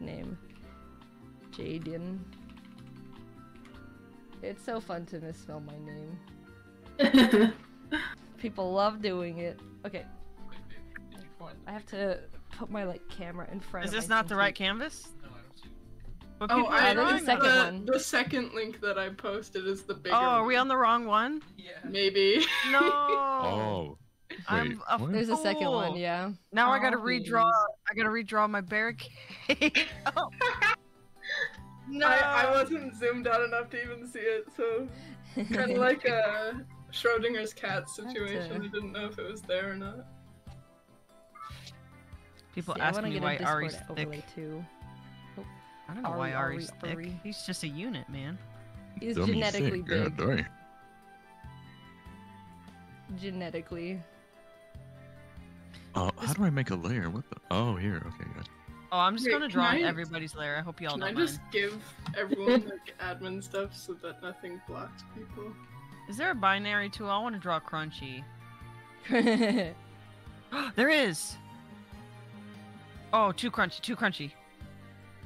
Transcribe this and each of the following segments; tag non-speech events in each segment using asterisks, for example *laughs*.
name. Jaiden. It's so fun to misspell my name. *laughs* People love doing it. Okay. I have to put my like camera in front Is of this my not the right canvas? What Oh, I there's a second the, one. the second link that I posted is the bigger. Oh, are we on the wrong one? Yeah. Maybe. No. *laughs* Oh. I'm Wait, a? There's a second one, yeah. Now I gotta Oh, redraw. I gotta redraw my barricade. *laughs* Oh. no. *laughs* I, I wasn't zoomed out enough to even see it, so kind of *laughs* like a Schrodinger's cat situation. I didn't know if it was there or not. People See, ask wanna me get why Discord Ari's thick. too. I don't know Ari, why Ari, Ari's thick. Ari. He's just a unit, man. He's Dummy genetically thick, big. dang. Genetically. Uh, how do I make a layer? What the? Oh, here. Okay, good. Oh, I'm just Wait, gonna draw I- everybody's layer. I hope y'all Can don't I mind. just give everyone *laughs* like admin stuff so that nothing blocks people? Is there a binary tool? I want to draw crunchy. *laughs* *gasps* There is. Oh, too crunchy, too crunchy.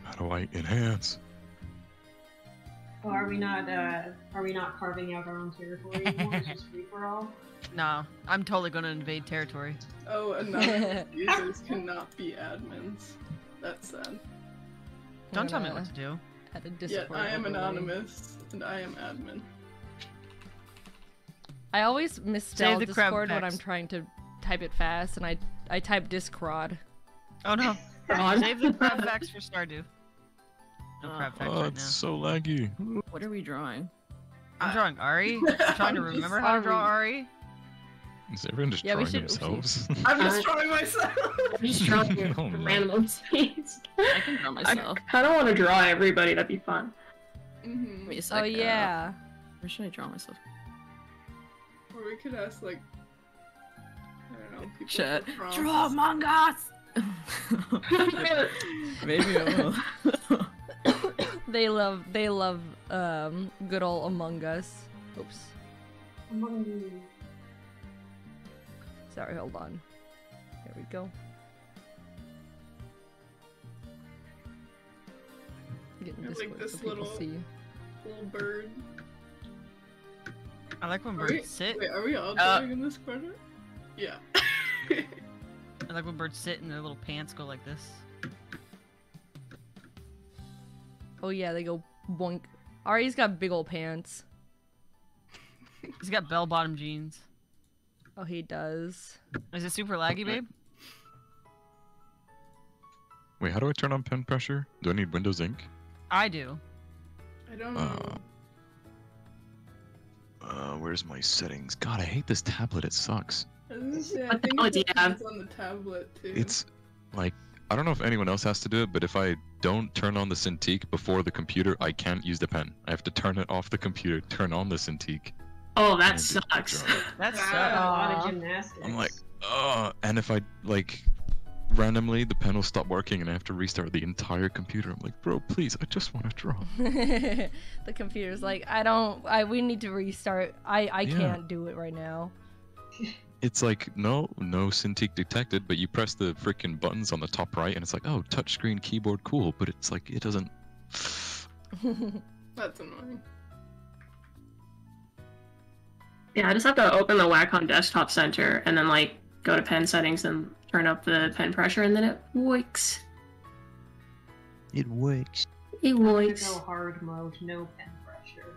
How do I enhance? Oh, are we not? Uh, are we not carving out our own territory anymore? It's just free for all. *laughs* No, I'm totally gonna invade territory. Oh, anonymous *laughs* users cannot be admins. That's sad. Don't tell me gonna what to do. Add a Yet I am overlay. anonymous and I am admin. I always misspell Discord when. I'm trying to type it fast, and I I type Discord. Oh no. God. Save the crab facts for Stardew. No Uh, crab facts Oh, right it's now. so laggy. What are we drawing? I'm drawing Ari. *laughs* I'm trying to remember how to draw Ari. Ari. Is everyone just Yeah, we drawing should- themselves? I'm just Uh, drawing myself. I'm just *laughs* drawing your Oh, random space. *laughs* I can draw myself. I myself. kind of want to draw everybody. That'd be fun. Mhm. Wait a Oh sec, uh, yeah. where should I draw myself? Or we could ask like I don't know. People Shit. Draw Among Us! *laughs* Maybe I will. they love they love um good old Among Us. Oops. Sorry, hold on. There we go. Getting I think Discord this so people little- see. Little bird. I like when Are we, birds sit. wait, are we all Uh, in this corner? Yeah. *laughs* I like when birds sit and their little pants go like this. Oh yeah, they go boink. Ari's got big old pants. He's got bell-bottom jeans. Oh, he does. Is it super laggy, babe? Wait, how do I turn on pen pressure? Do I need Windows Ink? I do. I don't know. Uh, Uh, where's my settings? God, I hate this tablet. It sucks. I say, I think hell it have? depends on the tablet too. It's like I don't know if anyone else has to do it, but if I don't turn on the Cintiq before the computer, I can't use the pen. I have to turn it off the computer, turn on the Cintiq. Oh, that sucks. That's. *laughs* That's a lot of gymnastics. I'm like, oh, and if I like randomly the pen will stop working and I have to restart the entire computer. I'm like, bro, please, I just want to draw. *laughs* the computer's like, I don't. I we need to restart. I I Yeah. can't do it right now. *laughs* It's like no, no Cintiq detected, but you press the freaking buttons on the top right, and it's like, oh, touchscreen keyboard, cool. But it's like it doesn't. That's annoying. Yeah, I just have to open the Wacom Desktop Center and then like go to pen settings and turn up the pen pressure, and then it works. It works. It works. No works. hard mode, no pen pressure.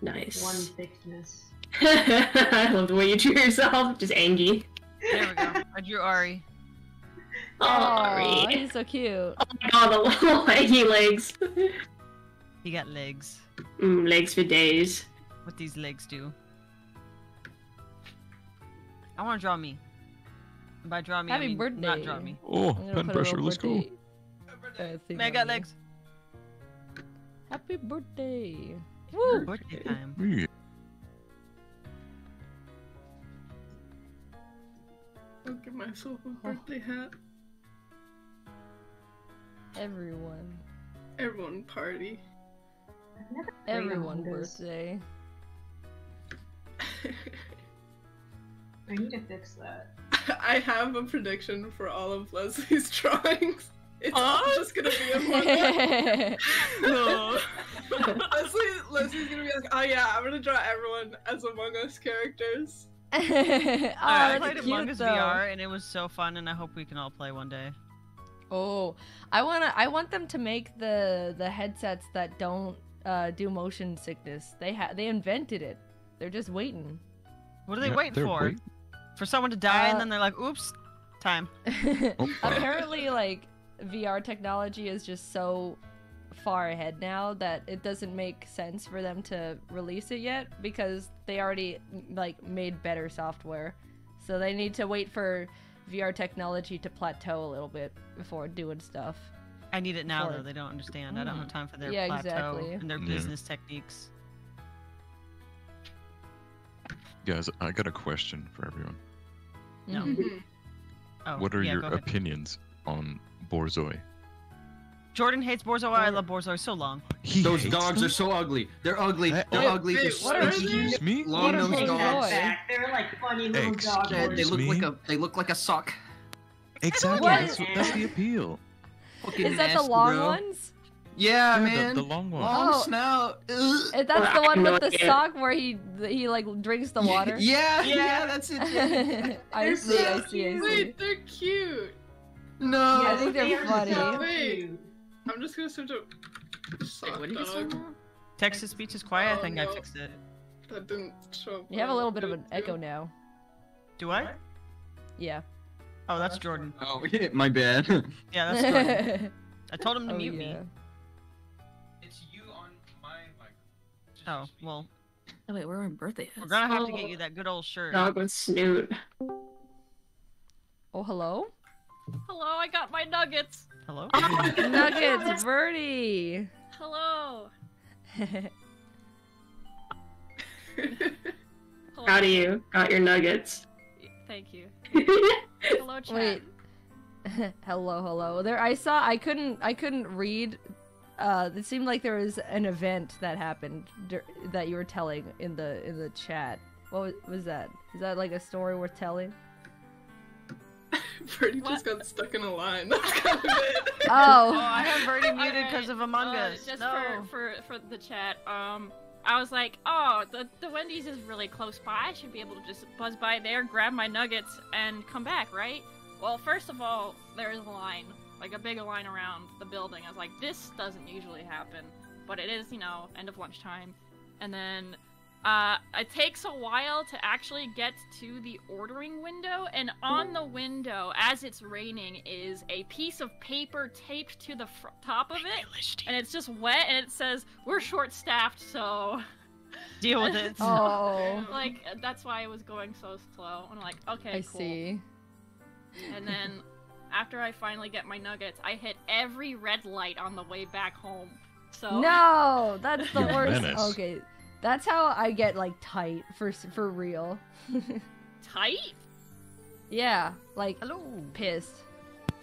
Nice. One thickness. *laughs* I love the way you drew yourself, just Angie. There we go. *laughs* I drew Ari. Oh, Aw, Ari. he's so cute. Oh my god, the *laughs* little leggy legs. He got legs. Mm, legs for days. What these legs do. I want to draw me. And by draw me, I mean birthday. not draw me. Oh, pen put pressure. Let's go. birthday, uh, thing Man, I got legs. Happy birthday! Woo! Birthday time. Yeah. I'll give myself a birthday hat. Everyone, Everyone party. I've never played on everyone birthday. *laughs* I need to fix that. *laughs* I have a prediction for all of Leslie's *laughs* drawings. It's Huh? just gonna be *laughs* No. Leslie, Leslie's gonna be like, oh yeah, I'm gonna draw everyone as Among Us characters. oh, I that's played cute, Among Us though. VR and it was so fun, and I hope we can all play one day. Oh, I wanna. I want them to make the the headsets that don't uh, do motion sickness. They ha- they invented it. They're just waiting. What are they Yeah, waiting for? wait- For someone to die, Uh, and then they're like, "Oops, time." *laughs* Oh. Apparently, like VR technology is just so far ahead now that it doesn't make sense for them to release it yet because they already like made better software. So they need to wait for VR technology to plateau a little bit before doing stuff. I need it now, Or- though. They don't understand. I don't have time for their Yeah, plateau exactly. and their Yeah. business techniques. Guys, I got a question for everyone. No. Mhm. Oh, what are yeah, your opinions on Borzoi? Jordan hates Borzoi. I love Borzoi so long. He Those dogs them? are so ugly. They're ugly. Hey, They're wait, ugly. They're what are stinky. Excuse me? Long What are nosed dogs. Back, they're like funny little Excuse dog Yeah, they look me? like a they look like a sock. Exactly. That's, that's the appeal. Fucking Is that the long bro. ones? Yeah, Yeah, man. the, the long one. long Oh. snout. Ugh. That's the one with the *laughs* sock where he he like drinks the water. Yeah, yeah, Yeah. that's it. yeah. *laughs* I They're see, I so see, I see. Wait, they're cute. No. I think they're they are funny. so Wait. I'm just gonna search up sock what did you say? dog. Text to speech is quiet. I Oh, think I no. fixed it. That didn't show up. You have a little bit of an YouTube. echo now. Do I? Yeah. Oh, that's Jordan. Oh, *laughs* yeah, my bad. Yeah, that's Jordan. I told him to oh, mute me. Oh, well, Oh, wait, where are my birthday we're gonna have to get oh. you that good old shirt. Dog with snoot. Oh, hello? Hello, I got my nuggets. Hello? *laughs* Nuggets, Birdie! Hello. *laughs* Hello. Proud of you. Got your nuggets. Thank you. *laughs* Hello, chat. Wait. hello, hello. There, I saw. I couldn't. I couldn't read. Uh, it seemed like there was an event that happened dur- that you were telling in the in the chat. What was, was that? Is that like a story worth telling? *laughs* Birdie What? just got stuck in a line. That's kind of it. Oh, Oh. I have Birdie *laughs* muted because Alright, of Among uh, Us. Just no. for, for for the chat, um, I was like, oh, the the Wendy's is really close by. I should be able to just buzz by there, grab my nuggets, and come back, right? Well, first of all, there's a line, like a big line around the building. I was like, this doesn't usually happen, but it is, you know, end of lunchtime, and then. Uh, it takes a while to actually get to the ordering window, and on the window, as it's raining, is a piece of paper taped to the fr- top of it, and it's just wet, and it says, "We're short-staffed, so *laughs* Deal with it. *laughs* Oh. like that's why it was going so slow." I'm like, "Okay, I cool." see. And then after I finally get my nuggets, I hit every red light on the way back home. So No, *laughs* that's the You worst. menace. Okay, that's how I get like tight for for real. *laughs* tight. yeah, like Hello. pissed.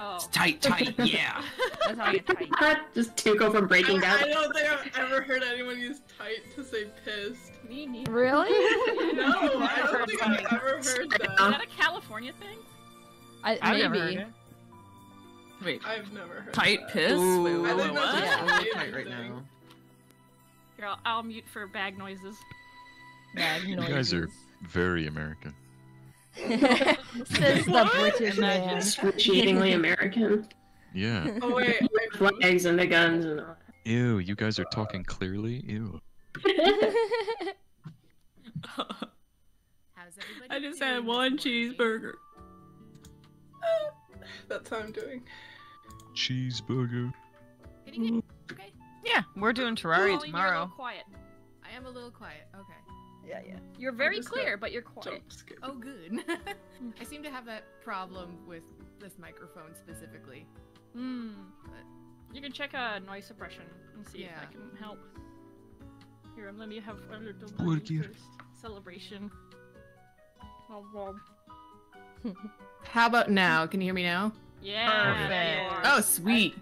Oh, Tight, tight, *laughs* yeah. That's how I get tight. Just Tuco from Breaking I, I don't think I've ever heard anyone use tight to say pissed. me neither. Really? No, I don't think I've ever heard Is that. that a California thing? I, I've never heard maybe. It. Wait, I've never heard tight that. piss? Ooh, Wait, I wait, think wait, that's what? a Yeah. Canadian tight right thing. now. Here, I'll, I'll mute for bag noises. Bag noises. You guys are very American. *laughs* Says the What? British man. Excruciatingly American. Yeah. Oh wait, I- Flags and the guns and all. Ew, you guys are talking clearly. Ew. *laughs* How's everybody I just doing had one cheeseburger. Ah, that's how I'm doing. Cheeseburger. Can you hear- Okay. Yeah, we're doing Terraria Colleen, You're a tomorrow. quiet. I am a little quiet. Okay. yeah, yeah. You're very clear, but you're quiet. Oh, good. *laughs* I seem to have that problem with this microphone specifically. Hmm. You can check uh, noise suppression and see if that can help. Here, I'm let me have a little first celebration. Oh, *laughs* how about now? Can you hear me now? Yeah. Perfect. Oh, sweet.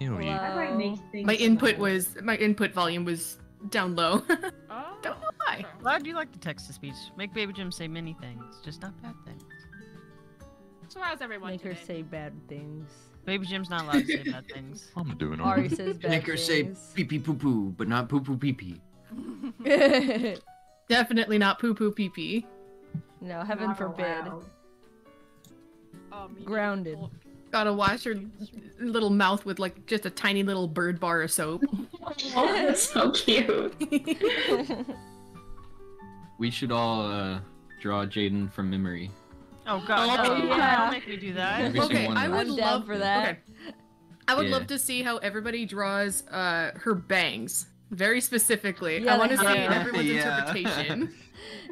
Ew, you. How do I make Hello. things My input loud? was my input volume was down low. *laughs* Oh. Don't know why. Glad you like the text to speech. Make Baby Jim say many things, just not bad things. So how's everyone Make her say bad things. Baby Jim's not allowed to say bad things. *laughs* I'm doing Ari alright. says bad Make her say things. pee pee poo poo, but not poo poo pee pee. *laughs* Definitely not poo poo pee pee. no, heaven Not forbid. allowed. Oh, me Grounded. Gotta wash her little mouth with like just a tiny little bird bar of soap. Oh, *laughs* that's so cute. We should all uh, draw Jaiden from memory. Oh god, Oh, no, yeah. don't make me do that. Every okay, I would I'm love for that. Okay. I would Yeah. love to see how everybody draws uh her bangs very specifically. Yeah, I want to the see hair. everyone's Yeah. interpretation. *laughs*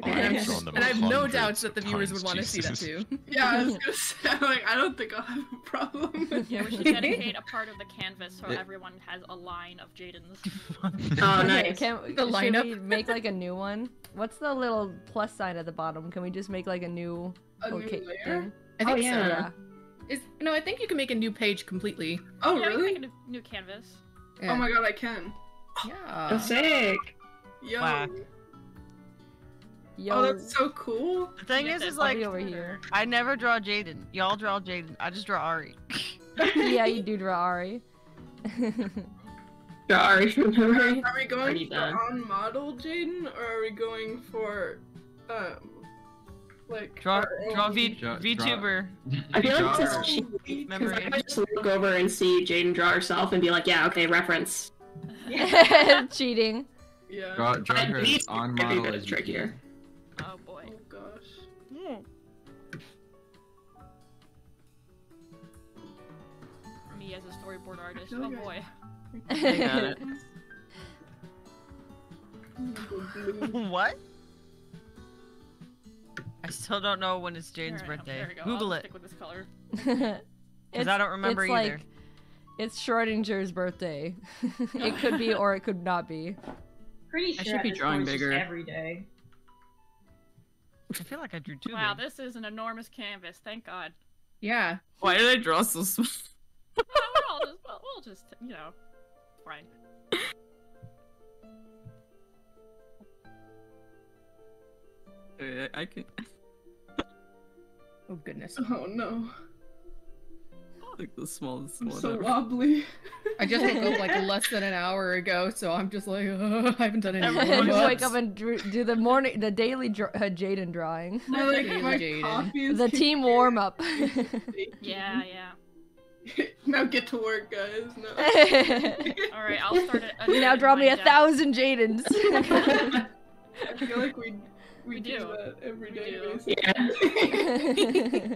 Oh, I and, have I'm- drawn them and I have no hundreds doubts that the of viewers would times, want to see that too. *laughs* Yeah, I was gonna say, like, I don't think I'll have a problem *laughs* with Yeah, we should dedicate a part of the canvas so Yeah. everyone has a line of Jaiden's. Oh, Okay, nice. Can, The should lineup. we make like a new one? What's the little plus sign at the bottom? Can we just make like a new a new okay layer. thing? I Oh, yeah. so. Yeah. Is no, I think you can make a new page completely. Oh yeah, we can really? make a new, new canvas. Yeah. Oh my god, I can. Yeah. sick. Yo. Whack. Yo, Oh, that's so cool. The thing Yeah, is, that- is I'll like over here. *laughs* I never draw Jaiden. Y'all draw Jaiden. I just draw Ari. *laughs* yeah, you do draw Ari. *laughs* Draw Ari from memory. Are we going Already for on model Jaiden, or are we going for, um, like Draw, draw V Draw- VTuber. I feel like Draw- this is cheap. Because I just look over and see Jaiden draw herself and be like, yeah, okay, reference. *laughs* Cheating. Yeah. Draw, draw I her on model a bit as trickier. Oh boy. Oh gosh. Hmm. Me as a storyboard artist. Okay. Oh boy. I *laughs* got it. *laughs* what? I still don't know when it's Jane's Alright, birthday. Go. Google I'll it. Stick with this color. Because I don't remember it's either. Like, it's Schrodinger's birthday. *laughs* it could be or it could not be. Pretty sure I should be drawing point it's just bigger. every day. I feel like I drew two. Wow, big. this is an enormous canvas. Thank God. Yeah. Why did I draw so small? *laughs* well, we'll just, we'll, we'll just, you know, fine. I, uh, I can. Oh goodness. *laughs* Oh no. Like the smallest I'm one. so ever. wobbly. I just woke up like *laughs* less than an hour ago, so I'm just like, uh, *laughs* I haven't done any Everyone just wake up and do the morning, the daily dr- uh, Jaiden drawing. *laughs* My like my Jaiden. coffee The team warm up. Yeah, yeah. now get to work, guys. No. All right, I'll start it. now draw me a thousand Jaidens. I feel like we we, We do. do. that every We day. do. Yeah.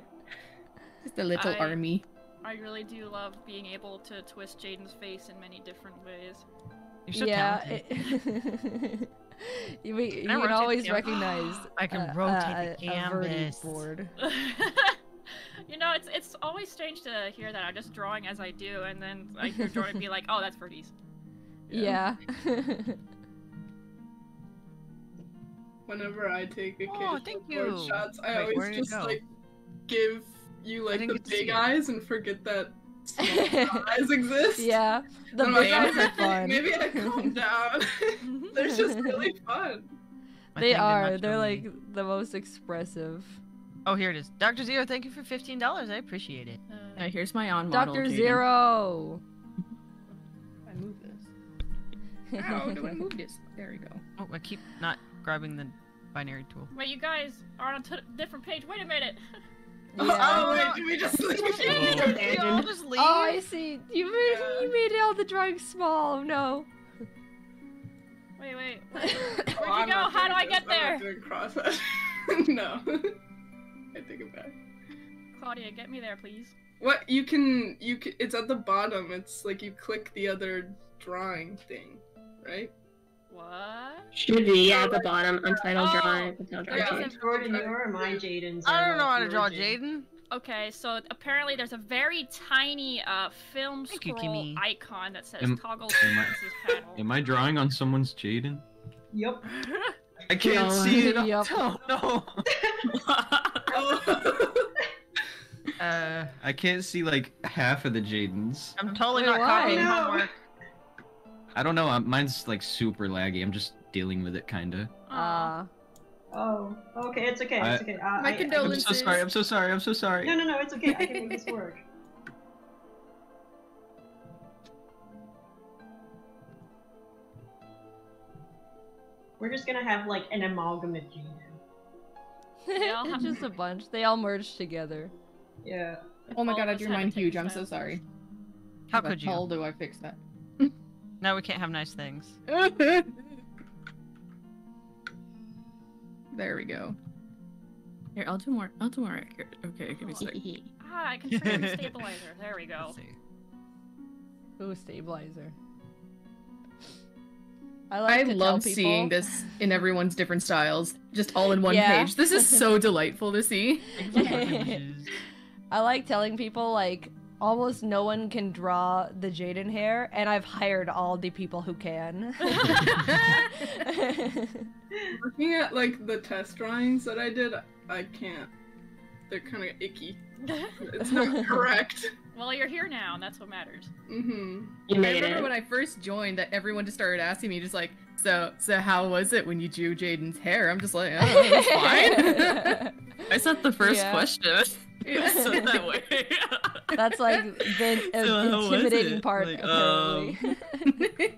Just a little I- army. I really do love being able to twist Jaiden's face in many different ways. You're so yeah. talented. it- *laughs* you, we- you Can I can the always camera? recognize. *gasps* I can uh, rotate uh, the a canvas. board. *laughs* *laughs* you know, it's it's always strange to hear that I'm just drawing as I do, and then like you're drawing and be like, oh, that's Verdi's. Yeah. Whenever I take a Oh, occasional thank board you. shots, I Wait, where always did it just go? like give you like the get to see big eyes and forget that small *laughs* eyes exist. yeah. The I'm big like, eyes are *laughs* fun. Maybe I calm *laughs* down. They're just really fun. My they are. They're show me. like the most expressive. Oh, here it is. Dr. Zero, thank you for fifteen dollars. I appreciate it. Uh, here's my on model. Doctor Jaiden. Zero. I move this. How do I move this? There we go. Oh, I keep not grabbing the binary tool. Wait, you guys are on a t- different page. Wait a minute. *laughs* Oh, wait, did we just leave? Did *laughs* y'all just leave? Oh, I see. You made Yeah. you made all the drawings small. Oh, no. Wait, wait. Oh, *laughs* Where'd I'm you go? not How do doing I get this. I'm there? not doing cross no. I take it back. Claudia, get me there, please. What you can you can, it's at the bottom. It's like you click the other drawing thing, right? What? Should be, yeah, at the bottom, untitled Oh, drawing. Untitled there's drawing. Jordan, you're my Jaiden's. I don't know how to draw Jaiden. Jaiden. Okay, so apparently there's a very tiny uh film Thank you, scroll Kimmy. icon that says Am- toggle *laughs* am I- panel. Am I drawing on someone's Jaiden? Yep. *laughs* I can't No. see it. Yup. Oh, no. *laughs* Uh, I can't see like half of the Jaidens. I'm totally not copying No. homework. I don't know. I'm, mine's like super laggy. I'm just dealing with it, kinda. Ah. Uh, oh. Okay. It's okay. It's okay. Uh, my I, condolences. I'm so sorry. I'm so sorry. I'm so sorry. No, no, no. It's okay. I can make this *laughs* work. We're just gonna have like an amalgamate gene. yeah, just a bunch. They all merged together. Yeah. Oh my god, I drew mine huge. I'm so sorry. How, How could you? How do I fix that? *laughs* No, we can't have nice things. *laughs* there we go. Here, I'll do more. I'll do more accurate. Okay, give me a sec. *laughs* Ah, I can trigger the stabilizer. There we go. Let's see. Ooh, stabilizer. I I like to love people- seeing this in everyone's different styles, just all in one Yeah. page. This is so *laughs* delightful to see. I like telling people like almost no one can draw the Jaiden hair, and I've hired all the people who can. *laughs* *laughs* Looking at like the test drawings that I did, I can't. They're kind of icky. *laughs* It's not correct. well, you're here now, and that's what matters. Mm-hmm. You I remember it. when I first joined that everyone just started asking me, just like, so, so how was it when you drew Jaiden's hair? I'm just like, oh, it's fine. I said the first Yeah. question. It said that *laughs* way. *laughs* That's like the uh, So intimidating part, Like, apparently. *laughs*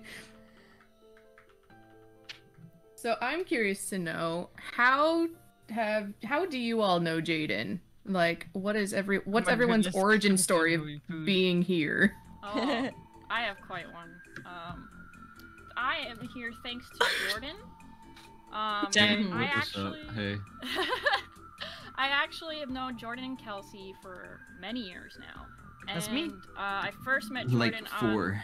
so I'm curious to know how have how do you all know Jaiden? Like, what is every what's my everyone's goodness, origin story of being here? Oh, I have quite one. Um, I am here thanks to Jordan. Um, Dang. I What's up? actually, Hey. I actually have known Jordan and Kelsey for many years now. And, That's me. Uh, I first met Like Jordan four.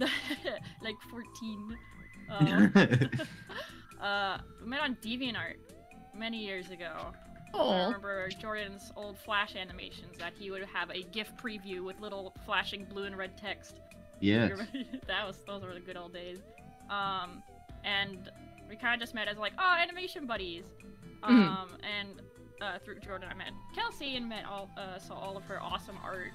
on *laughs* like 14. *laughs* Um, *laughs* uh, we met on DeviantArt many years ago. Oh. I remember Jordan's old Flash animations that he would have a GIF preview with little flashing blue and red text. yes. that was those were the good old days. Um, and we kind of just met as like, oh, animation buddies. Mhm. Um, and uh, through Jordan, I met Kelsey and met all uh, saw all of her awesome art.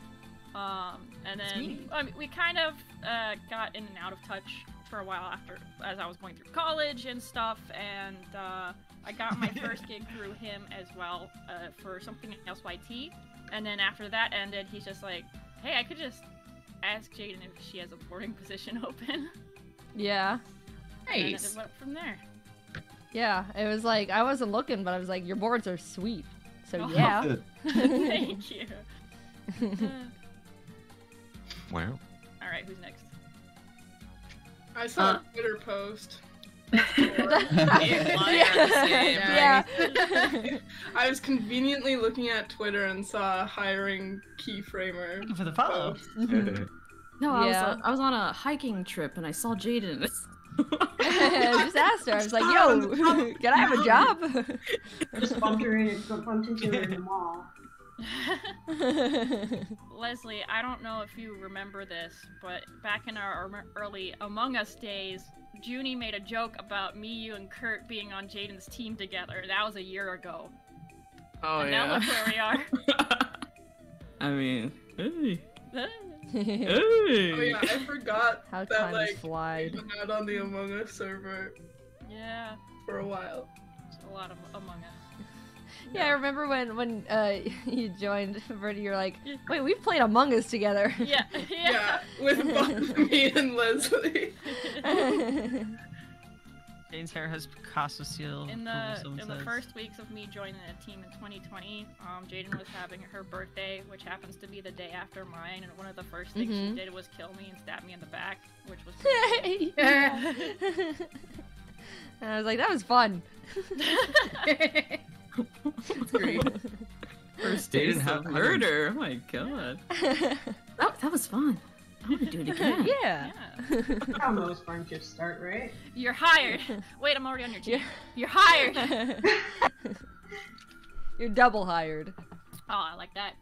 Um, and then I mean, we kind of uh, got in and out of touch for a while after, as I was going through college and stuff. And uh, I got my *laughs* first gig through him as well uh, for something else YT. And then after that ended, he's just like, hey, I could just ask Jaiden if she has a boarding *laughs* position open. yeah, Nice. And it went from there. Yeah. It was like I wasn't looking, but I was like, your boards are sweet. So Oh. yeah. *laughs* Thank you. *laughs* Wow. All right, who's next? I saw Uh. a Twitter post. *laughs* yeah. I was conveniently looking at Twitter and saw a hiring keyframer. For the follow. post. No, I was Yeah. uh, I was on a hiking trip and I saw Jaiden. I just asked her. I was like, "Yo, can *laughs* I have a job?" Just bumped her in, bumped into her in the mall. *laughs* Leslie, I don't know if you remember this, but back in our early Among Us days, Junie made a joke about me, you, and Kurt being on Jaiden's team together. That was a year ago. Oh and now look where we are. *laughs* I mean, hey, Oh yeah, I forgot How that time like has flied. we hung out on the Among Us server yeah, for a while. it's a lot of Among Us. *laughs* Yeah, I remember when when uh, *laughs* you joined, Verdi. You're like, "Wait, we've played Among Us together." Yeah, *laughs* yeah. Yeah, with both me and Leslie. Jane's hair has Picasso seal. In the someone in the first weeks of me joining the team in 2020, um, Jaiden was having her birthday, which happens to be the day after mine, and one of the first things Mhm. she did was kill me and stab me in the back, which was *laughs* pretty and *laughs* I was like, "That was fun." *laughs* Great. First Jaiden, taste how- of murder. Oh my god. That, that was fun. I want to do it again. *laughs* yeah. Yeah. How most friendships start, right? You're hired. Wait, I'm already on your team. Yeah. You're hired. *laughs* You're double hired. Oh, I like that.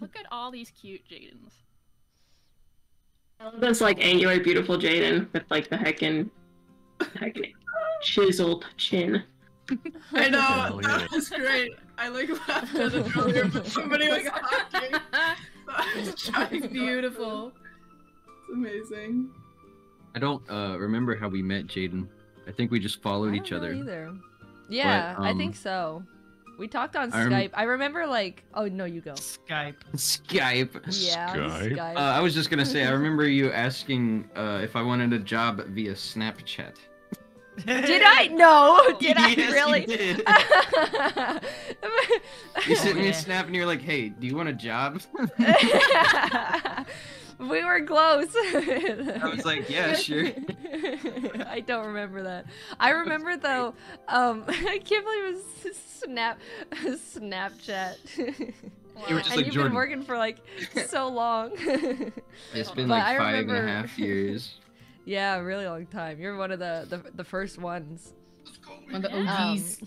Look at all these cute Jaidens. That's like angular, beautiful Jaiden with like the heckin', heckin' chiseled chin. I know that was great. I like laughed at it earlier, but somebody was talking. So I was trying *laughs* It's *laughs* to- beautiful. It's amazing. I don't uh, remember how we met, Jaiden. I think we just I followed don't each other. Either. Yeah, I um, think so. We talked on I rem- Skype. I remember like, oh no, you go. Skype. *laughs* Skype. Yeah, Skype? Skype. Uh, I was just gonna say, I remember you asking uh, if I wanted a job via Snapchat. Did I? No. Did I Yes, you really? did. You sent me yeah. a snap and you're like, "Hey, do you want a job?" *laughs* we were close. I was like, "Yeah, sure." *laughs* I don't remember that. I remember though. Um, *laughs* I can't believe it was Snap, Snapchat. You were just and like, you've "Jordan." been working for like so long. It's been But like I five and a half years. yeah, a really long time. You're one of the the, the first ones. One of the Um, OGs.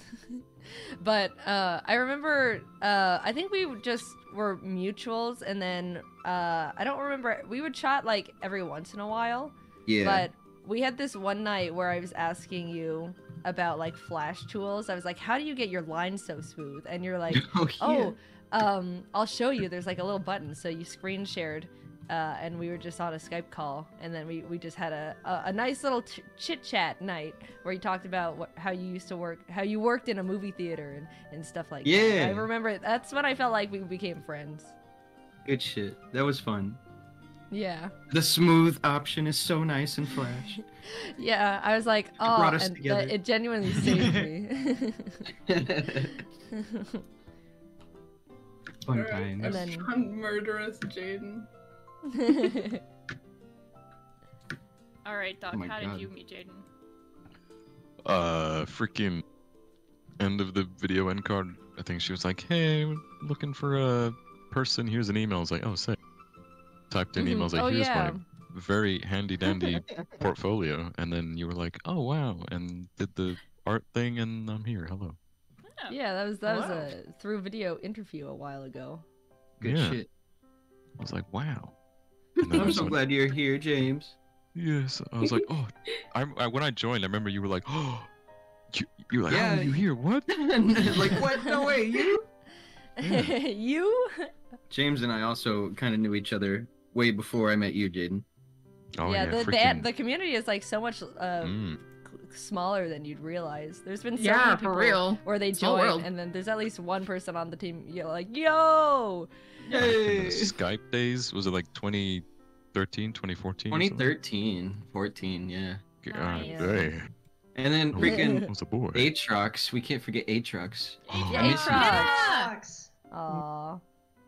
But uh, I remember, uh, I think we just were mutuals, and then uh, I don't remember. We would chat like every once in a while. Yeah. But we had this one night where I was asking you about like flash tools. I was like, "How do you get your lines so smooth?" And you're like, *laughs* oh, yeah. "Oh, um, I'll show you. There's like a little button." So you screen shared. Uh, and we were just on a Skype call, and then we, we just had a, a, a nice little ch- chit chat night where you talked about what, how you used to work, how you worked in a movie theater and, and stuff like that. Yeah. I remember that's when I felt like we became friends. Good shit. That was fun. Yeah. The smooth option is so nice in Flash. *laughs* Yeah, I was like, oh, brought us and together. it genuinely saved me. *laughs* *laughs* Fun Alright, times. And then- Fun murderous Jaiden. All right, Doc. Oh how God. did you meet Jaiden? uh freaking end of the video end card i think she was like hey looking for a person here's an email i was like oh say typed in Mhm. emails like oh here's yeah. my very handy dandy *laughs* portfolio and then you were like oh wow and did the art thing and i'm here hello. Yeah, that was that was a through video interview a while ago. Good Yeah. shit. i was like wow and then I I'm so like, glad you're here, James. yes i was like oh I, I when i joined i remember you were like oh *gasps* you, you were like how Yeah. are you here what *laughs* like what? No way, you? *laughs* *laughs* you? James and I also kind of knew each other way before I met you, Jaiden. oh yeah, yeah, the, the freaking the community is like so much uh, mm. smaller than you'd realize. There's been so yeah, many for people real. where they Small join, world. and then there's at least one person on the team. You're like, yo, in the Skype days was it like 2013, 2014? 2013, 14, yeah. God, Nice. hey, And then I freaking was a boy. Aatrox. We can't forget Aatrox. Oh, Yeah, I miss you. Aatrox. Sucks. Aw.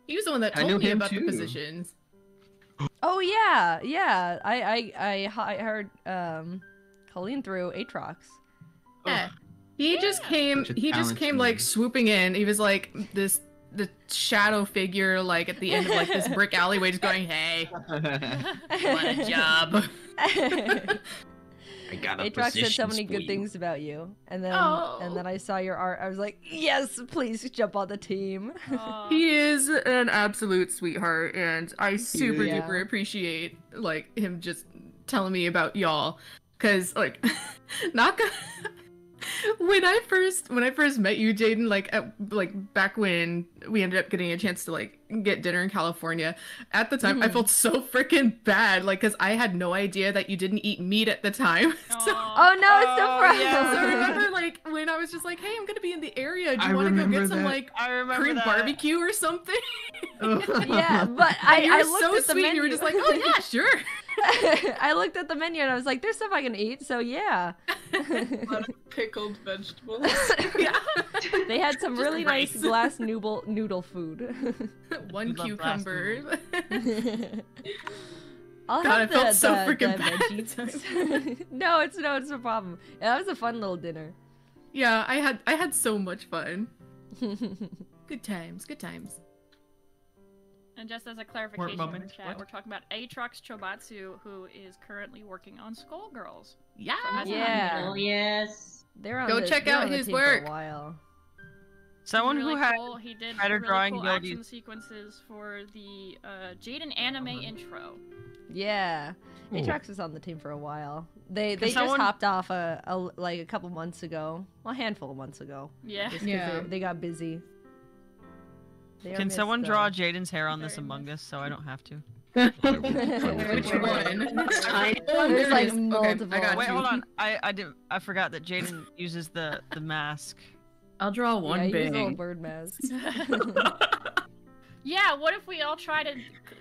He was the one that I told knew me him about too. the positions. Oh yeah, yeah. I I I, I heard um, Colleen through Aatrox. Yeah. He just came he just talented came like swooping in. He was like this the shadow figure like at the end of like this brick *laughs* alleyway just going, Hey, what a *laughs* job. I got a Aatrox said so many good you. things about you, and then Oh. and then oh. I saw your art. I was like, yes, please jump on the team. Aw. He is an absolute sweetheart and I super Yeah. duper appreciate like him just telling me about y'all cuz like *laughs* not gonna when I first when I first met you, Jaiden, like at, like back when we ended up getting a chance to like get dinner in California, at the time I Mhm. felt so freaking bad, like because I had no idea that you didn't eat meat at the time. *laughs* so, Oh no, it's so Oh, problem. yeah. so I remember like when I was just like, "Hey, I'm gonna be in the area. Do you want to go remember get some like I remember Korean that. barbecue or something?" *laughs* yeah, but And I you I were looked so at the sweet. menu. You were just like, "Oh yeah, sure." *laughs* *laughs* I looked at the menu and I was like, "There's stuff I can eat." So yeah, A *laughs* lot of pickled vegetables. *laughs* yeah. they had some Just really nice glass noodle noodle food. One love cucumber. I'll God, have I felt so the- freaking the bad at the veggies. no, it's no, it's no problem. Yeah, that was a fun little dinner. yeah, I had I had so much fun. Good times, good times. And just as a clarification in the chat, what? we're talking about Aatrox Chobatsu, who is currently working on Skullgirls. Yeah. Yeah. Oh yes. They're on Go the, check they're out on the his work. For a while. Someone really who had cool. he did better really drawing cool abilities. action sequences for the uh, Jaiden anime intro. Yeah, Cool. Aatrox was on the team for a while. They they someone- just hopped off a, a like a couple months ago, well, a handful of months ago. Yeah. Just 'cause Yeah. they, they got busy. They Can someone though. draw Jaiden's hair on this Among. Us so I don't have to? I will- I will Which think about it. one? *laughs* I There's there like it is. Okay, multiple. I got Wait, hold on. I I didn't. I forgot that Jaiden uses the the mask. I'll draw one yeah, use little bird mask. *laughs* *laughs* Yeah, what if we all try to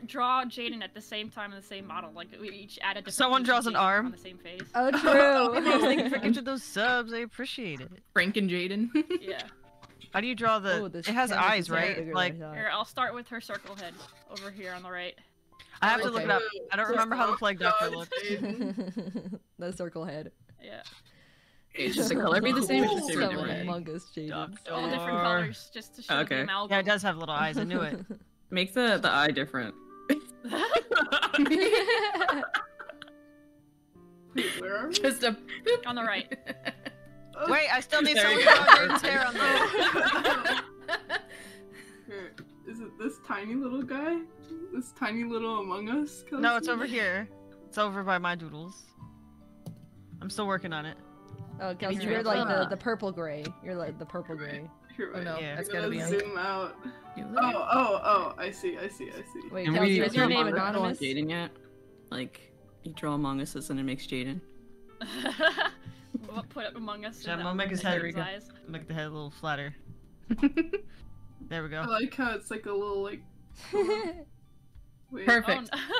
draw Jaiden at the same time in the same model? Like we each add a different Someone draws an arm. on the same face. Oh, true. thank you for those subs. I appreciate it. Frank and Jaiden. Yeah. How do you draw the? Oh, it has eyes, right? Like I thought. Here, I'll start with her circle head over here on the right. I have to look it up. I don't remember how the plague doctor God, looks. *laughs* the circle head. Yeah. Okay, should the color be the same? Or Oh, should it so different? humongous, Jaiden. All different colors, just to show Okay. the amalgam. Yeah, it does have little eyes. I knew it. *laughs* Make the the eye different. Wait, where are we? Just a on the right. *laughs* Wait, I still need There someone you to go. draw Jaiden's hair on the. Here, *laughs* hmm. Is it this tiny little guy? This tiny little Among Us? No, it's over here. It's over by my doodles. I'm still working on it. Oh, Kelsey, you're like the, the ah. purple gray. You're like the purple gray. *laughs* Here, Oh no, Yeah. that's I'm gotta gonna be. zoom out. Oh, oh, oh! I see, I see, I see. Wait, Can Kelsey, we is your name Among Us on anonymous? Jaiden yet? Like, you draw Among Us and it makes Jaiden. *laughs* We'll put it among us. Yeah, and I'll make his head bigger. eyes. Make the head a little flatter. *laughs* there we go. I like how it's like a little like. *laughs* Wait. Perfect. Oh, *laughs*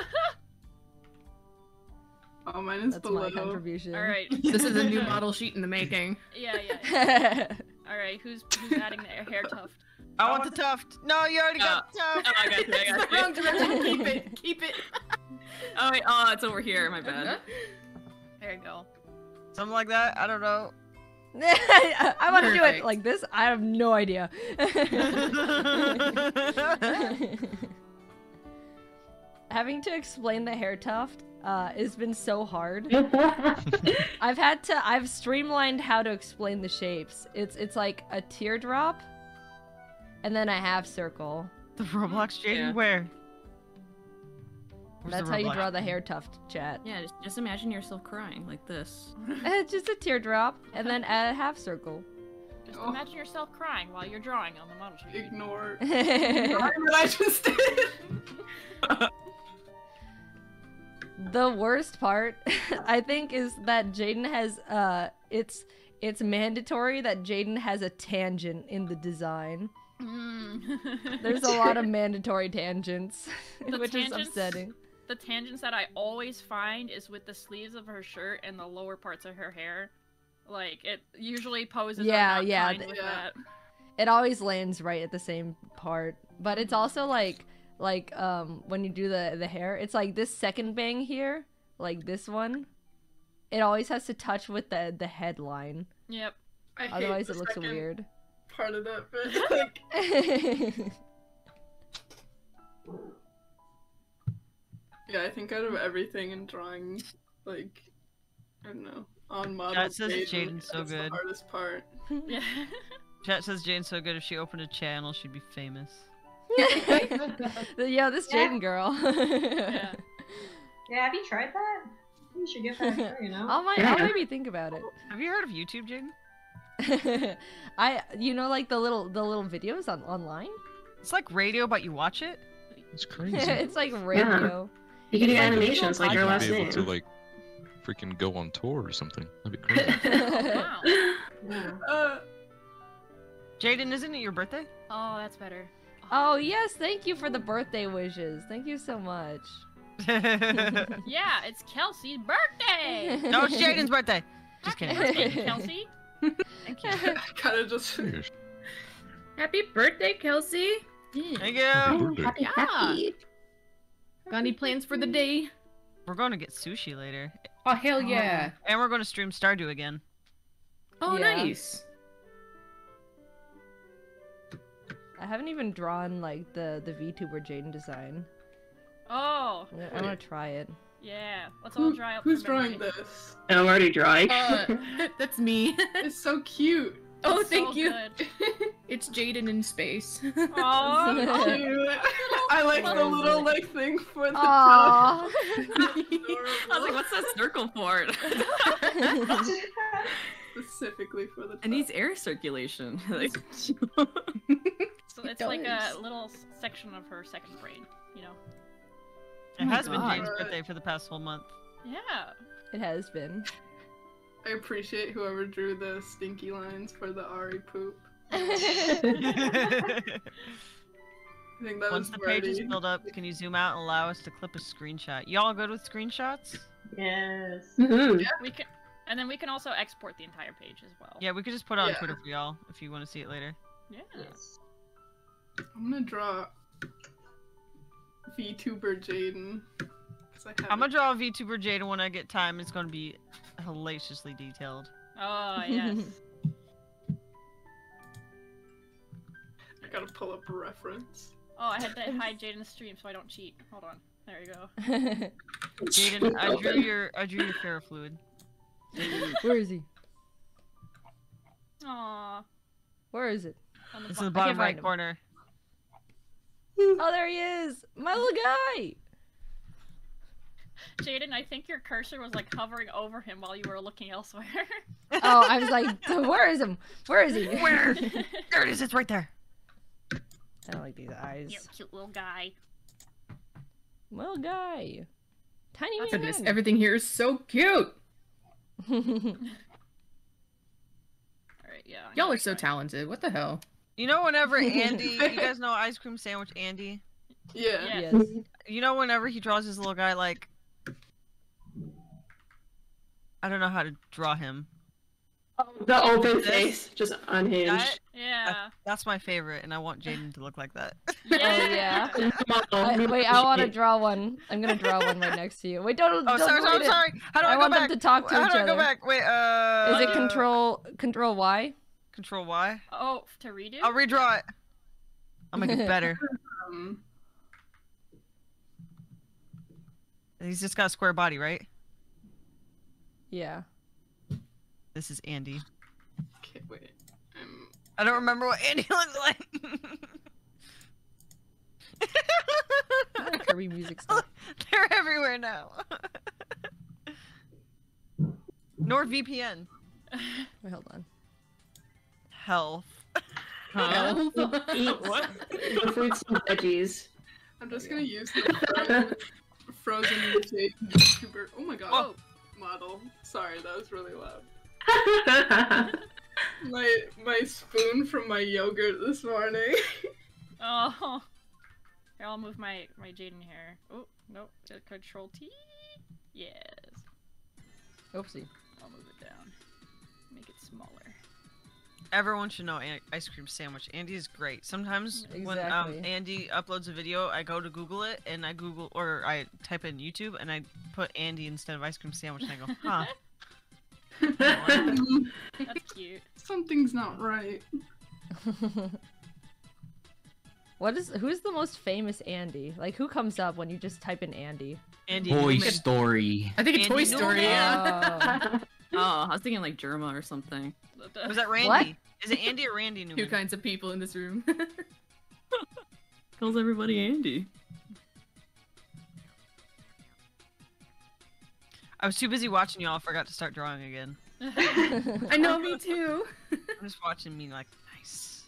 Oh, mine is That's below. my contribution. All right. This is a new model sheet in the making. Yeah, yeah. yeah. All right. Who's who's adding the hair tuft? I want the tuft. No, you already got the oh, tuft. Oh, I got you, I got you. Wrong direction. Keep it. Keep it. Oh wait, oh, it's over here. My bad. There you go. Something like that. I don't know. *laughs* I, I want to do it like this. I have no idea. *laughs* Having to explain the hair tuft uh, has been so hard. *laughs* I've had to. I've streamlined how to explain the shapes. It's it's like a teardrop, and then a half circle. the Roblox Jaiden, Yeah. where? Where's That's how you draw the hair tuft, chat. Yeah, just, just imagine yourself crying like this. It's *laughs* just a teardrop, and then a half circle. Just Oh. imagine yourself crying while you're drawing on the model sheet. Ignore. *laughs* the what I just did. *laughs* The worst part, I think, is that Jaiden has uh, it's it's mandatory that Jaiden has a tangent in the design. Mm. There's a lot of mandatory tangents, The which is upsetting. The tangents that I always find is with the sleeves of her shirt and the lower parts of her hair. Like it usually poses. Yeah, not yeah, th- with Yeah. that. It always lands right at the same part, but it's also like like um when you do the the hair, it's like this second bang here, like this one. It always has to touch with the the headline, Yep. I otherwise the it looks weird. Part of that bit. Like, *laughs* *laughs* *laughs* yeah, I think out of everything in drawing, like, I don't know, on model. Chat says Jaiden, Jaiden's so that's good. The hardest part. *laughs* *laughs* Yeah. Chat says Jaiden's so good. If she opened a channel, she'd be famous. *laughs* Yo, this Yeah. Jaiden girl. yeah. Yeah, have you tried that? You should give that a try, you know? I'll, might, I'll maybe think about it. Have you heard of YouTube, Jaiden? I, you know, like the little the little videos on online. It's like radio, but you watch it. It's crazy. it's like radio. You can do It's like a animations like your podcast. last be able name. to like freaking go on tour or something. That'd be crazy. *laughs* Oh, wow. Yeah. *laughs* Uh, Jaiden, isn't it your birthday? Oh, that's better. oh yes, thank you for the birthday wishes. Thank you so much. *laughs* Yeah, it's Kelsey's birthday. No, it's Jaiden's birthday. Just Happy kidding. birthday, Kelsey. Thank you. I kind of just. Serious. Happy birthday, Kelsey. Thank you. birthday. Happy, Yeah. happy. Got any plans for the day? We're going to get sushi later, Oh hell yeah! and we're going to stream Stardew again. Oh Yeah. nice. I haven't even drawn like the the VTuber Jaiden design. Oh, I want to try it. yeah. Let's all Who, dry up. who's drawing this? I'm already drawing. Uh, *laughs* *laughs* that's me. It's so cute. Oh, It's thank so you. good. *laughs* It's Jaiden in space. *laughs* Aw. *laughs* So cute. I like the little like thing for the Aww. top. I was like, what's that circle for? Specifically for the top. it needs air circulation. Like, So it's like a little section of her second brain, you know? It Oh my has been God. Jaiden's birthday for the past whole month. Yeah. it has been. I appreciate whoever drew the stinky lines for the Ari poop. I think that Once was the page is wordy. filled up, can you zoom out and allow us to clip a screenshot? Y'all good with screenshots? Yes. Mhm. We can, and then we can also export the entire page as well. Yeah, we could just put it on Yeah. Twitter for y'all if you want to see it later. Yeah. Yes. I'm gonna draw VTuber Jaiden. 'cause I I'm gonna draw a VTuber Jaiden when I get time. It's gonna be hellaciously detailed. Oh *laughs* yes. *laughs* I gotta pull up a reference. Oh, I had to hide *laughs* Jaiden's stream so I don't cheat. Hold on. There you go. Jaiden, I drew your I drew your fair ferrofluid. Where is he? Aw. Where is it? On the It's in the bottom right him. corner. Oh, there he is! My little guy! Jaiden, I think your cursor was like hovering over him while you were looking elsewhere. *laughs* Oh, I was like, where is him? Where is he? *laughs* Where? *laughs* There it is. It's right there. I don't like these eyes. you cute little guy. Little guy. Tiny Goodness, man. everything here is so cute. Alright, yeah. Y'all are so try. talented. What the hell? You know, whenever Andy, you guys know ice cream sandwich Andy. Yeah. Yeah. yes. You know, whenever he draws his little guy, like I don't know how to draw him. The open This- face, just unhinged. That, Yeah. that's my favorite, and I want Jaiden to look like that. *laughs* Yeah. yeah. *laughs* I, wait, I want to draw one. I'm gonna draw one right next to you. Wait, don't. Oh, don't sorry, sorry, I'm it. sorry. How do I, I go want them to talk to How each do I go other. back? Wait, uh. Is it control control Y? Control Y? Oh, to redo? I'll redraw it. I'll make it *laughs* better. Um, He's just got a square body, right? Yeah. This is Andy. okay, wait. Um, I don't remember what Andy *laughs* looks like. Kirby music *laughs* stuff. They're everywhere now. NordVPN. Wait, hold on. Health. Huh? Eat the fruits and veggies. I'm just gonna use the frozen, frozen Jaiden VTuber. Oh my god. Oh. Model. Sorry, that was really loud. *laughs* My my spoon from my yogurt this morning. *laughs* Oh. Here, I'll move my, my Jaiden here. Oh, nope. Control T. Yes. Oopsie. I'll move it down. Make it smaller. Everyone should know ice cream sandwich. Andy is great. Sometimes when um, Andy uploads a video, I go to Google it and I Google or I type in YouTube and I put Andy instead of ice cream sandwich and I go, *laughs* huh? That's cute. Something's not right. *laughs* what is who's the most famous Andy? Like who comes up when you just type in Andy? Andy Toy Story. I think a Andy Toy Story. Yeah. Oh. *laughs* *laughs* Oh, I was thinking like Jerma or something. Was that Randy? What? Is it Andy or Randy *laughs* Newman? Two kinds of people in this room. *laughs* Calls everybody Andy. I was too busy watching y'all. I forgot to start drawing again. I know, me too. I'm just watching me like, nice.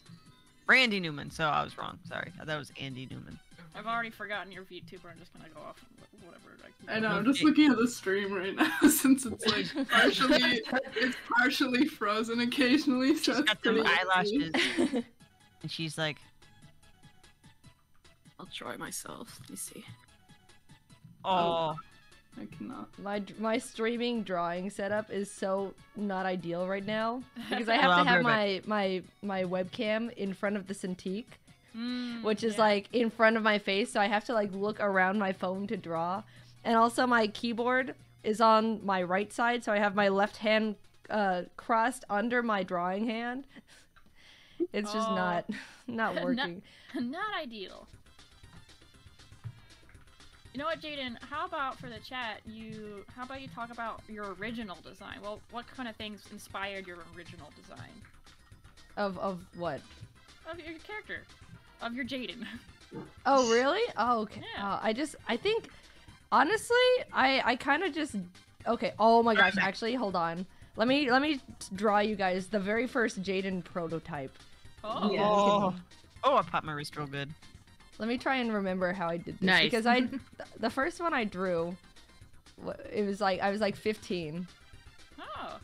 Randy Newman. So I was wrong. Sorry. That was Andy Newman. I've already forgotten your VTuber. I'm just gonna go off wh- whatever. I, I know. I'm just looking at the stream right now *laughs* since it's like *laughs* partially it's partially frozen occasionally. So She's it's got some eyelashes. *laughs* and she's like, I'll try myself. Let me see. oh. I cannot. My my streaming drawing setup is so not ideal right now because I have Well, to have my my my webcam in front of the Cintiq, Mm, which is yeah. like in front of my face, so I have to like look around my phone to draw. And also my keyboard is on my right side, so I have my left hand uh, crossed under my drawing hand. *laughs* It's just Oh. not *laughs* not *laughs* Not- working. not ideal. You know what, Jaiden? How about for the chat, you how about you talk about your original design? Well, what kind of things inspired your original design Of of what? of your character, of your Jaiden? Oh really? Oh okay. Yeah. Uh, I just I think honestly I I kind of just okay. Oh my gosh! *coughs* Actually, hold on. Let me let me draw you guys the very first Jaiden prototype. Oh, Yeah. Oh. Oh, I popped my wrist real good. Let me try and remember how I did this Nice. because I *laughs* the first one I drew it was like I was like 15. oh,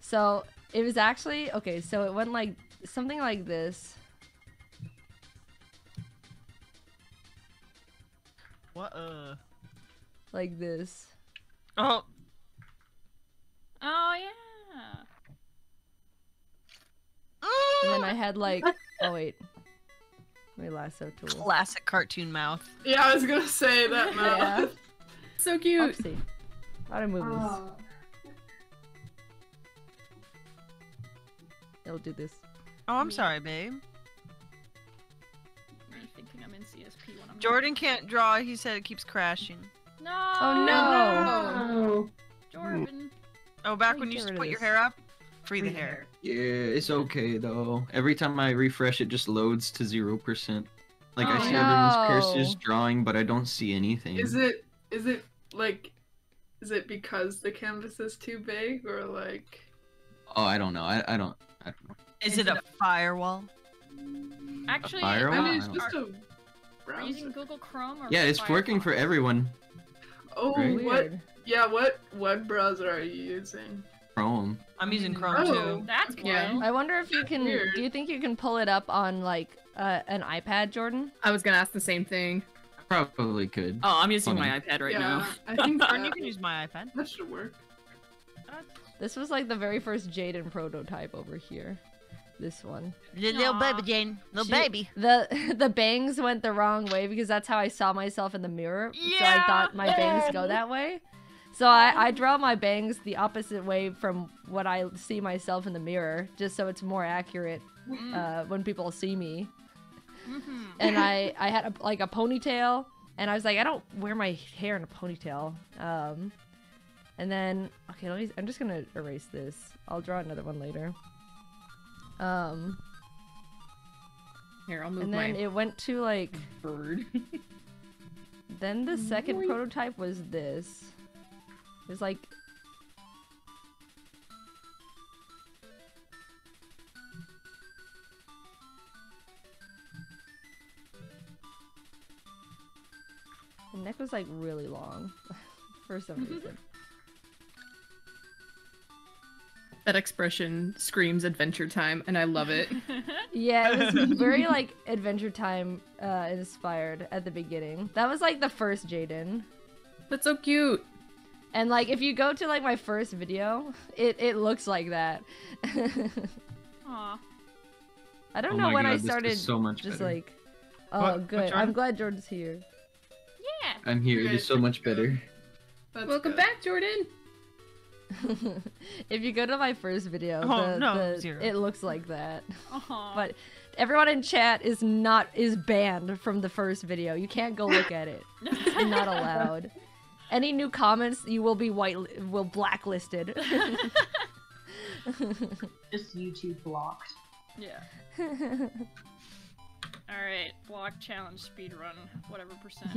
So, it was actually okay, so it went like something like this. What? Uh. like this. Oh. Oh yeah. And then I had like, *laughs* oh wait, my lasso tool. Classic cartoon mouth. Yeah, I was gonna say that *laughs* mouth. Yeah. So cute. Oopsie. How to move this? Oh. It'll do this. Oh, I'm sorry, babe. Jordan can't draw. He said it keeps crashing. No. Oh no! Oh. Jordan. Oh, back when you get used to put your hair up? Free the hair. Yeah, it's okay though. Every time I refresh, it just loads to zero percent. Like I Oh, see everyone's no. Pierce's drawing, but I don't see anything. Is it is it like is it because the canvas is too big or like Oh, I don't know. I, I don't. I don't know. Is it a firewall? Actually, firewall? I mean it's just a are you browser. using Google Chrome or Yeah, it's working for everyone. Oh Right. what yeah, what web browser are you using? Chrome. I'm using Chrome Oh. too. That's cool. Yeah. I wonder if you can. Weird. Do you think you can pull it up on like uh, an iPad, Jordan? I was gonna ask the same thing. Probably could. Oh, I'm using Funny. my iPad right yeah, now. I think *laughs* Jordan, you can use my iPad. that should work. This was like the very first Jaiden prototype over here. This one. Little baby Jane. Little She- baby. The *laughs* the bangs went the wrong way because that's how I saw myself in the mirror. So I thought my bangs go that way. So I, I draw my bangs the opposite way from what I see myself in the mirror, just so it's more accurate uh, when people see me. Mhm. And I *laughs* I had a, like a ponytail, and I was like, I don't wear my hair in a ponytail. Um, and then okay, let me. I'm just gonna erase this. I'll draw another one later. Um, Here, I'll move and my then it went to like bird. *laughs* Then the second prototype was this. It was like The neck was like really long *laughs* for some *laughs* reason. That expression screams adventure time, and I love it. *laughs* Yeah, it was very like Adventure Time uh, inspired at the beginning. That was like the first Jaiden. That's so cute. And like if you go to like my first video, it, it looks like that. Aw. I don't Oh know my when God, I this is started so much just better. like Oh What- good. what's I'm glad Jordan's here. Yeah. I'm here. You It is so much better. That's Welcome good. back, Jordan. *laughs* if you go to my first video, Oh, the, no, the- zero. it looks like that. Aw. But everyone in chat is not is banned from the first video. You can't go look at it. It's not allowed. *laughs* Any new comments, you will be white will blacklisted. *laughs* Just YouTube blocked. yeah. All right. Block challenge speed run. Whatever percent.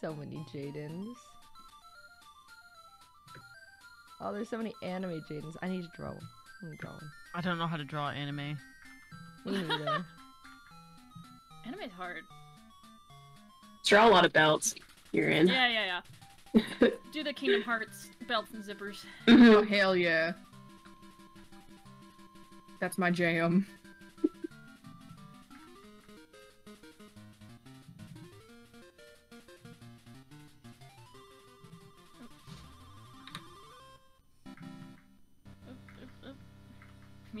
So many Jaidens. Oh, there's so many anime Jaidens. I need to draw one. I'm drawing. I don't know how to draw anime. Me neither. *laughs* Anime's hard. Draw a lot of belts. You're in. Yeah, yeah, yeah. *laughs* Do the Kingdom Hearts belts and zippers. Mm-hmm. Oh hell yeah. That's my jam.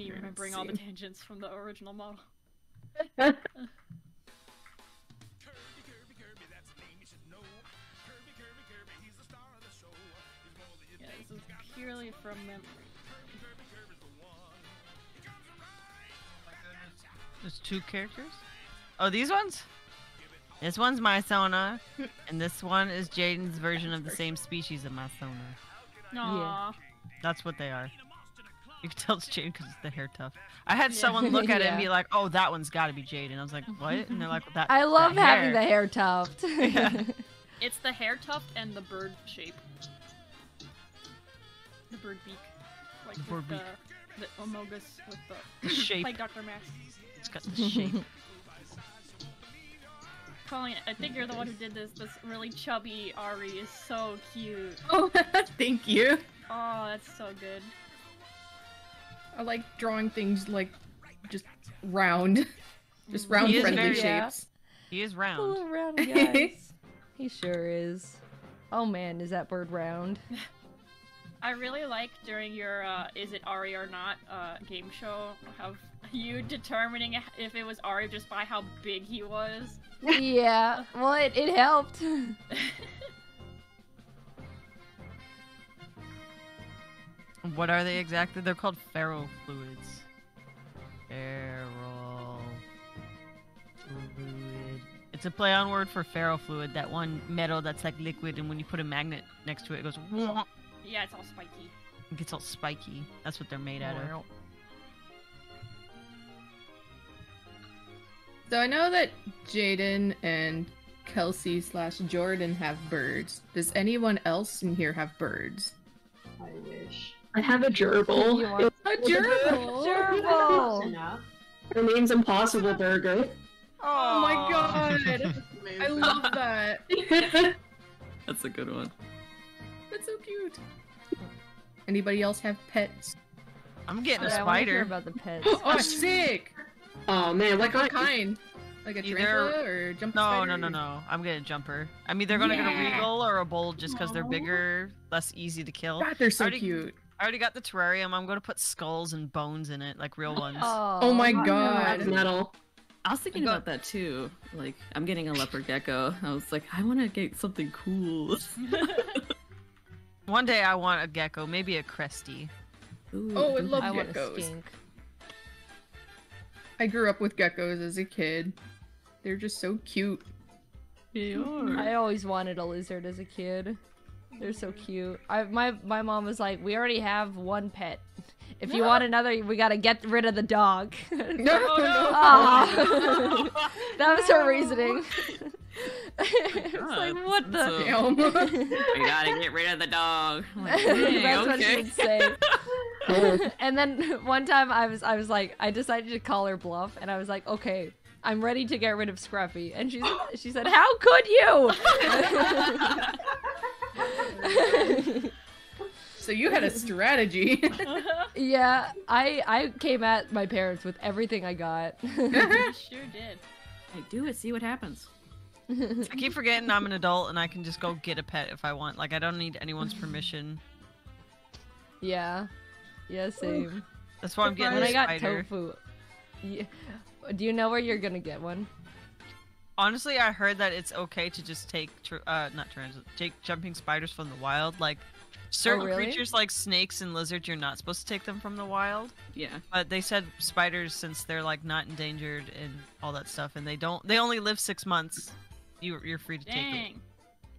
Me remembering all the tangents from the original model. *laughs* Yeah, this is purely from memory. There's two characters? Oh, these ones? This one's my Sona, and this one is Jaiden's version of the same species of my Sona. Aww. That's what they are. You can tell it's Jaiden because it's the hair tuft. I had someone look at it and be *laughs* like, "Oh, that one's got to be Jaiden." I was like, "What?" And they're like, "That." *laughs* I love that having hair." the hair *laughs* tuft. Yeah. It's the hair tuft and the bird shape. The bird beak. Like The with bird the, the Omogus with the, The shape. like Dr. Max. It's got the shape. Colleen, I think you're the one who did this. This really chubby Ari is so cute. Oh, thank you. Oh, that's so good. I like drawing things like just round. *laughs* Just round He friendly very- shapes. He is The round. little round *laughs* guys. he sure is. Oh man, is that bird round? *laughs* I really like during your uh, "Is it Ari or not" uh, game show how you determining if it was Ari just by how big he was. yeah. Well, it, it helped. What are they exactly? They're called ferrofluids. Ferrofluid. It's a play on word for ferrofluid, that one metal that's like liquid, and when you put a magnet next to it, it goes. "Wah." Yeah, it's all spiky. It gets all spiky. That's what they're made out of. So I know that Jaiden and Kelsey slash Jordan have birds. Does anyone else in here have birds? I wish. I have a gerbil. You want- A gerbil! Gerbil! Enough. *laughs* Her name's Impossible Burger. Oh my god! I love that. *laughs* That's a good one. That's so cute. Anybody else have pets? I'm getting a Yeah, I hear spider. about the pets. *gasps* Oh, sick! oh man, Like what what kind? kind? Like a Either- tarantula or jump No, spider? no, no, no. I'm getting a jumper. I'm either gonna get a Yeah. regal or a bull just because they're bigger, less easy to kill. God, they're so Already- cute. I already got the terrarium. I'm gonna put skulls and bones in it, like real ones. Oh, oh my Oh, god. Metal. I was thinking got- about that too. Like, I'm getting a leopard gecko. I was like, I want to get something cool. *laughs* One day I want a gecko, maybe a cresty. Ooh, Oh, I love I geckos. I grew up with geckos as a kid. They're just so cute. They are. *laughs* I always wanted a lizard as a kid. They're so cute. I my my mom was like, "We already have one pet. If you want another, we gotta get rid of the dog." *laughs* No, Oh, *laughs* no. Aw. *laughs* that was her reasoning. it's like, what the? that's Damn. We gotta get rid of the dog. I'm like, That's "Dang, what she would say. And then one time I was I was like I decided to call her bluff and I was like okay I'm ready to get rid of Scruffy and she she said how could you *laughs* so you had a strategy. *laughs* yeah I I came at my parents with everything I got *laughs* you sure did. Like, do it, see what happens. I keep forgetting I'm an adult and I can just go get a pet if I want. Like I don't need anyone's permission. yeah yeah same That's why I'm getting when I got spider. tofu yeah. Do you know where you're gonna get one Honestly, I heard that it's okay to just take tr- uh not trans take jumping spiders from the wild. Like certain really? creatures like snakes and lizards, you're not supposed to take them from the wild. Yeah. But they said spiders, since they're like not endangered and all that stuff, and they don't, they only live six months. You, you're free to take them. Dang.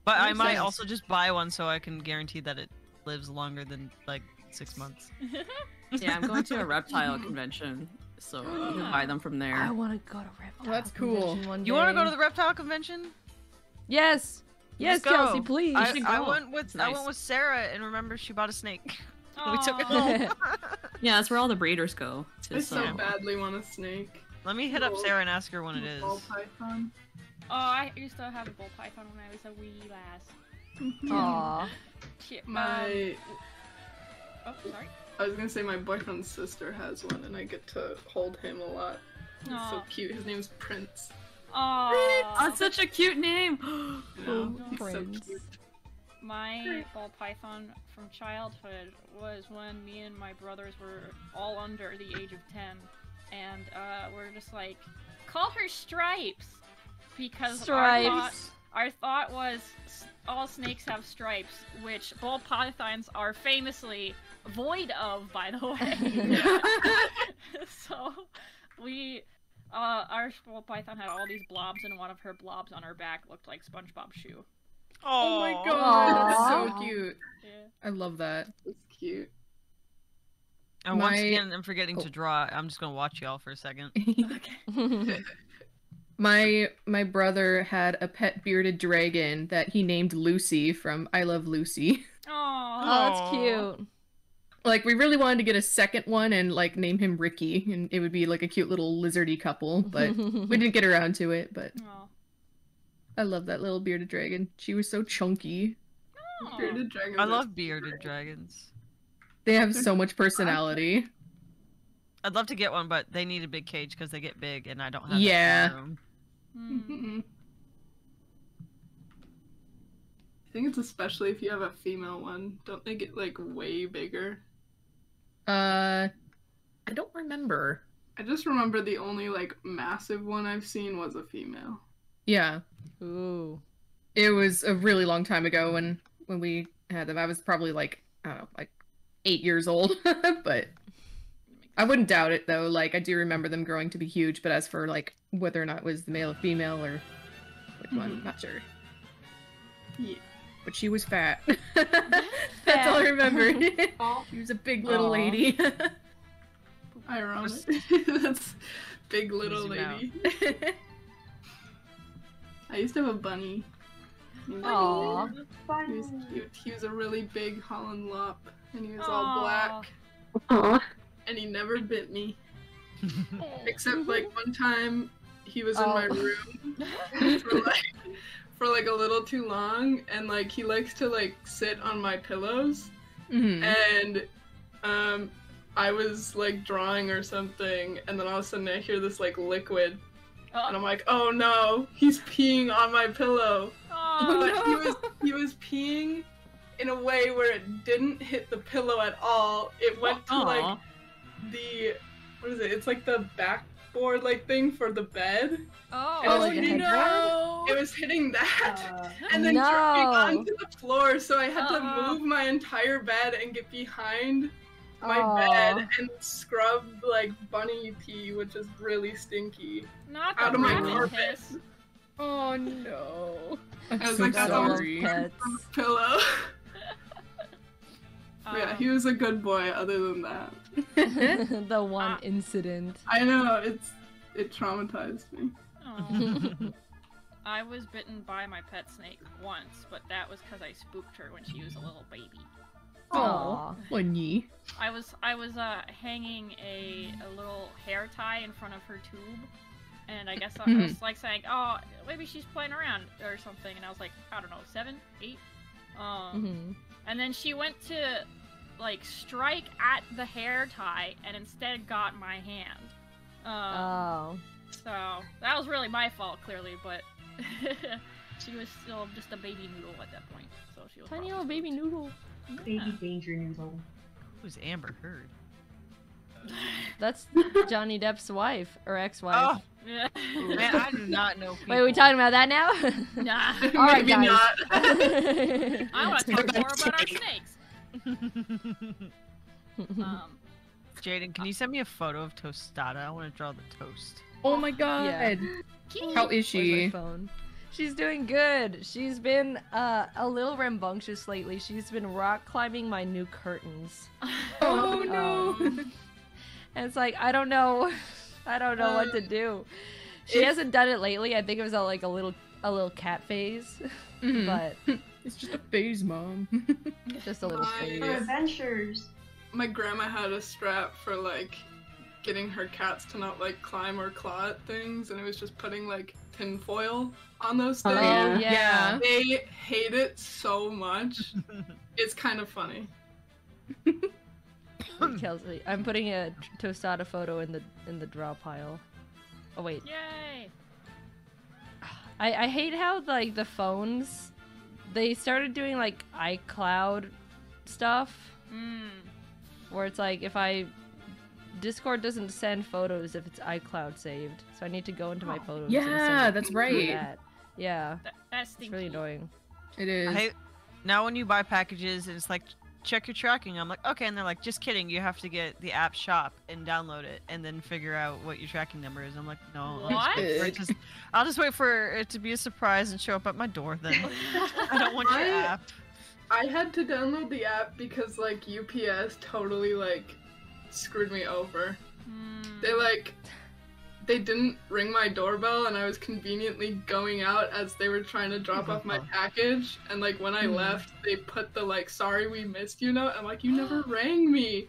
But I might sense. also just buy one so I can guarantee that it lives longer than like six months. *laughs* Yeah, I'm going to a reptile convention, so you can *gasps* buy them from there. I want to go to reptile that's cool. convention one You want to go to the reptile convention? yes yes Let's go. Kelsey please I, I went with It's I went with Sarah, and remember she bought a snake. *laughs* we took it home. *laughs* *laughs* Yeah, that's where all the breeders go. I so so. badly want a snake. Let me hit up Sarah and ask her when it is. Ball python. Oh, I used to have a bull python when I was a wee lass. Aw. Shit. Um, My, oh, sorry. I was gonna say my boyfriend's sister has one, and I get to hold him a lot. He's so cute. His name's Prince. Aw. That's such a cute name. *gasps* *gasps* You know? Oh, He's so Prince. cute. My ball python from childhood was when me and my brothers were all under the age of 10. And uh, we're just like, call her Stripes! Because Our, thought, stripes our thought was all snakes have stripes, which ball pythons are famously void of, by the way. *laughs* *laughs* so we. Uh, our ball python had all these blobs, and one of her blobs on her back looked like SpongeBob's shoe. Oh my Aw. god, that's so cute. Yeah. I love that. It's cute. And once again, I'm forgetting Oh. to draw. I'm just gonna watch y'all for a second. *laughs* my my brother had a pet bearded dragon that he named Lucy from I Love Lucy. Aww. oh that's cute Like we really wanted to get a second one and like name him Ricky and it would be like a cute little lizardy couple, but *laughs* we didn't get around to it, but Aw. I love that little bearded dragon. She was so chunky. Aw. Bearded dragons. I love bearded great. dragons. They have so much personality. I'd love to get one, but they need a big cage because they get big, and I don't have Yeah. kind of room. Mhm. *laughs* I think it's especially if you have a female one. Don't they get like way bigger? Uh, I don't remember. I just remember the only like massive one I've seen was a female. Yeah, Ooh. it was a really long time ago when when we had them. I was probably like I don't know, like eight years old, *laughs* but I wouldn't doubt it though. Like I do remember them growing to be huge, but as for like whether or not it was the male or female or which one, Mhm. not sure. Yeah. But she was fat. *laughs* That's all I remember. Oh, *laughs* *laughs* she was a big little Aw. lady. Ironic. That's big little lady. I used to have a bunny. He was, he was cute. He was a really big Holland Lop, and he was Aw. all black, Aw. and he never bit me. Except like one time, he was in Oh. my room for like for like a little too long, and like he likes to like sit on my pillows, Mhm. and um, I was like drawing or something, and then all of a sudden I hear this like liquid, and I'm like, oh no, he's peeing on my pillow. Oh, But he was he was peeing in a way where it didn't hit the pillow at all. It went to like the what is it? It's like the backboard like thing for the bed. oh, It was like a hitting- headboard? It was hitting that. uh, and then dripping No. onto the floor, so I had Uh-uh. to move my entire bed and get behind my Aw. bed and scrub like bunny pee, which is really stinky, not the out of my rabbit carpet piss. Oh no. I'm I was so like, Gotta love sorry. pets. on the pillow. *laughs* yeah, Um, he was a good boy. Other than that, the one Ah. incident. I know it's it traumatized me. oh. *laughs* I was bitten by my pet snake once, but that was because I spooked her when she was a little baby. Aw. Bunny. I was I was uh hanging a, a little hair tie in front of her tube, and I guess I, I was like saying, oh, maybe she's playing around or something, and I was like, I don't know, seven, eight, um, Mhm. and then she went to like strike at the hair tie and instead got my hand. Um, Oh. so that was really my fault, clearly, but *laughs* she was still just a baby noodle at that point. So she was Tiny probably little baby noodle. baby danger noodle. Who's Amber Heard? *laughs* That's Johnny Depp's wife or ex-wife. Oh, Yeah. *laughs* man, I do not know. Wait, are we talking about that now? nah. All right, Maybe guys. not. I want to talk more about our snakes. *laughs* Um, Jaiden, can you send me a photo of Tostada? I want to draw the toast. Oh my god. Yeah. How is she? phone? She's doing good. She's been uh, a little rambunctious lately. She's been rock climbing my new curtains. *laughs* Oh no. Um, *laughs* and it's like I don't know, I don't know what to do. She hasn't done it lately. I think it was a, like a little a little cat phase, Mhm. but *laughs* It's just a phase, mom. *laughs* just a little My- phase. For adventures. My grandma had a strap for like getting her cats to not like climb or claw at things, and it was just putting like tinfoil on those Oh, things. Oh Yeah. yeah. They hate it so much. *laughs* It's kind of funny. Kelsey, I'm putting a tostada photo in the in the draw pile. Oh wait, yay! I I hate how like the phones, they started doing like iCloud stuff Mm. where it's like if I Discord doesn't send photos if it's iCloud saved, so I need to go into my photos. and send Yeah, that's right. that. Yeah, That, that's it's really annoying. It is. I hate now when you buy packages and it's like check your tracking. I'm like, okay, and they're like, just kidding. You have to get the app shop and download it and then figure out what your tracking number is. I'm like, no, I'll just, wait for it to, I'll just wait for it to be a surprise and show up at my door. Then I don't want your *laughs* I- app. I had to download the app because like UPS totally like screwed me over. Mm. They like they didn't ring my doorbell and I was conveniently going out as they were trying to drop off my *laughs* package and like when I Hmm. left they put the like sorry we missed you note. I'm like you never *gasps* rang me.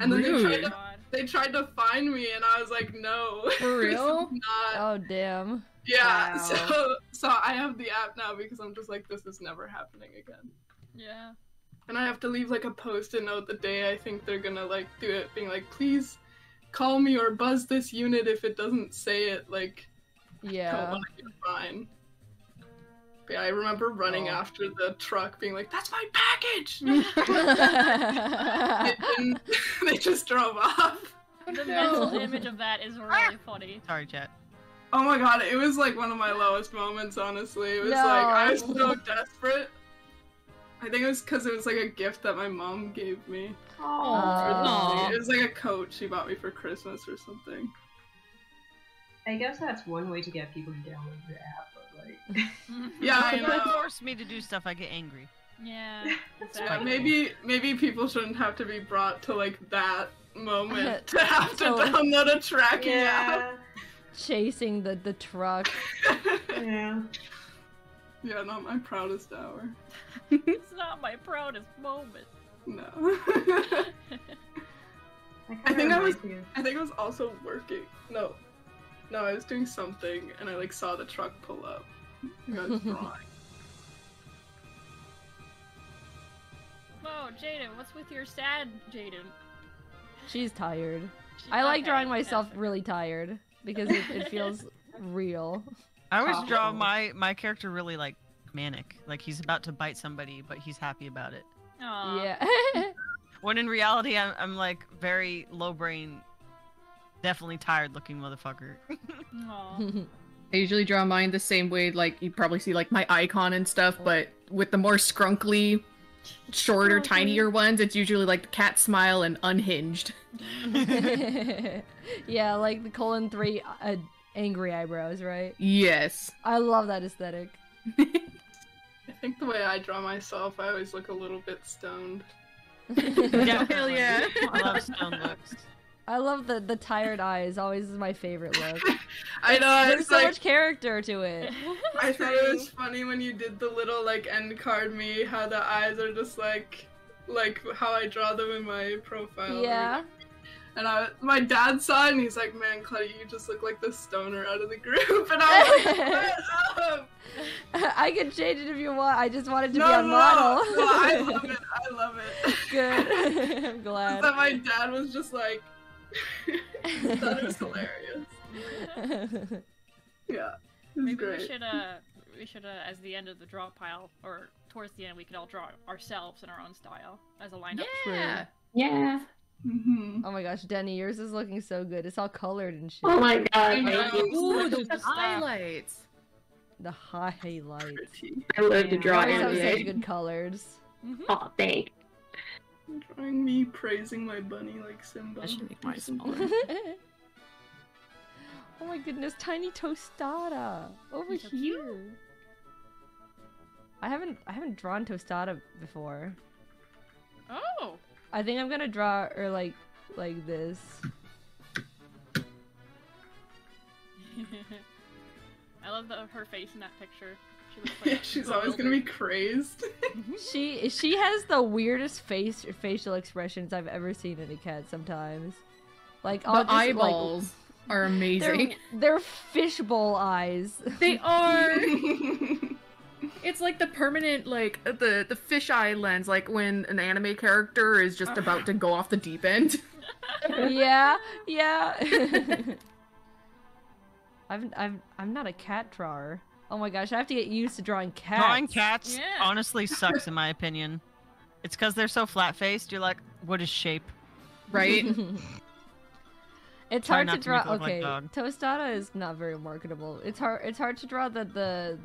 And then they tried to they tried to find me and I was like no. *laughs* For real? not Oh damn. Yeah, Wow. so so I have the app now because I'm just like this is never happening again. Yeah. And I have to leave like a post-it note the day I think they're gonna like do it, being like, please call me or buzz this unit if it doesn't say it. Like, Yeah. don't want to fine. But yeah, I remember running Oh. after the truck, being like, "That's my package." yeah. It didn't- they just drove off. The mental image of that is really *laughs* funny. Sorry, chat. Oh my god, it was like one of my lowest moments, honestly. It was like I was so desperate. I think it was because it was like a gift that my mom gave me. Aw. It was like a coat she bought me for Christmas or something. I guess that's one way to get people to download the app, but like. *laughs* Yeah, I If you know. force me to do stuff, I get angry. Yeah. *laughs* Yeah, Exactly. maybe maybe people shouldn't have to be brought to like that moment *laughs* to have to Totally. download a tracking Yeah. Chasing the the truck. Yeah. Yeah, not my proudest hour. *laughs* It's not my proudest moment. No. That *laughs* I think I was reminds me of- I think I was also working. No. No, I was doing something and I like saw the truck pull up. I was *laughs* drawing. Whoa, Jaiden, what's with your sad Jaiden? She's tired. She- I like drawing yeah. myself really tired because it, it feels real. I always draw Oh. my my character really like manic, like he's about to bite somebody, but he's happy about it. Aw. Yeah. *laughs* When in reality, I'm, I'm like very low brain, definitely tired looking motherfucker. Aw. *laughs* I usually draw mine the same way, like you probably see like my icon and stuff, but with the more scrunkly, shorter, Scrunkly. tinier ones, it's usually like the cat smile and unhinged. *laughs* yeah, like the colon three uh, angry eyebrows, right? Yes. I love that aesthetic. *laughs* I think the way I draw myself, I always look a little bit stoned. *laughs* Definitely. yeah. *laughs* I love stone looks. I love the the tired eyes. Always is my favorite look. I know, There's it's so like much character to it. I thought it was funny when you did the little like end card me, how the eyes are just like like how I draw them in my profile. Yeah. And I, my dad saw it and he's like, "Man, Claudia, you just look like the stoner out of the group." *laughs* And I was like, up?" *laughs* I can change it if you want. I just wanted to no, be on no, model. no, I love it. *laughs* I love it. Good. I'm glad. that my dad was just like, that is hilarious. Yeah, Maybe great. we should uh we should uh as the end of the draw pile or towards the end we could all draw ourselves in our own style as a lineup. Yeah. Yeah. Hmm oh my gosh, Denny, yours is looking so good. It's all colored and shit. Oh my god, I thank know. Ooh, Just the the highlights. The highlights. I love to draw always have such anime. good colors. Oh, thank. Drawing me praising my bunny like Simba. I should make or mine smaller. oh my goodness, tiny tostada over He's so cute. here. I haven't I haven't drawn tostada before. Oh. I think I'm gonna draw her like like this. *laughs* I love the, her face in that picture. She *laughs* like Yeah, she's always gonna be crazed. *laughs* She she has the weirdest face facial expressions I've ever seen in a cat. Sometimes, like The I'll just, like, eyeballs are they're, amazing. they're fishbowl eyes. They are. It's like the permanent, like uh, the the fisheye lens, like when an anime character is just about to go off the deep end. *laughs* yeah, yeah. *laughs* I've I've I'm not a cat drawer. Oh my gosh, I have to get used to drawing cats. Drawing cats Yeah. honestly sucks in my opinion. It's because they're so flat faced. You're like, what is shape? right? *laughs* It's Try hard to to draw. make it look like okay, tostada is not very marketable. It's hard. It's hard to draw the the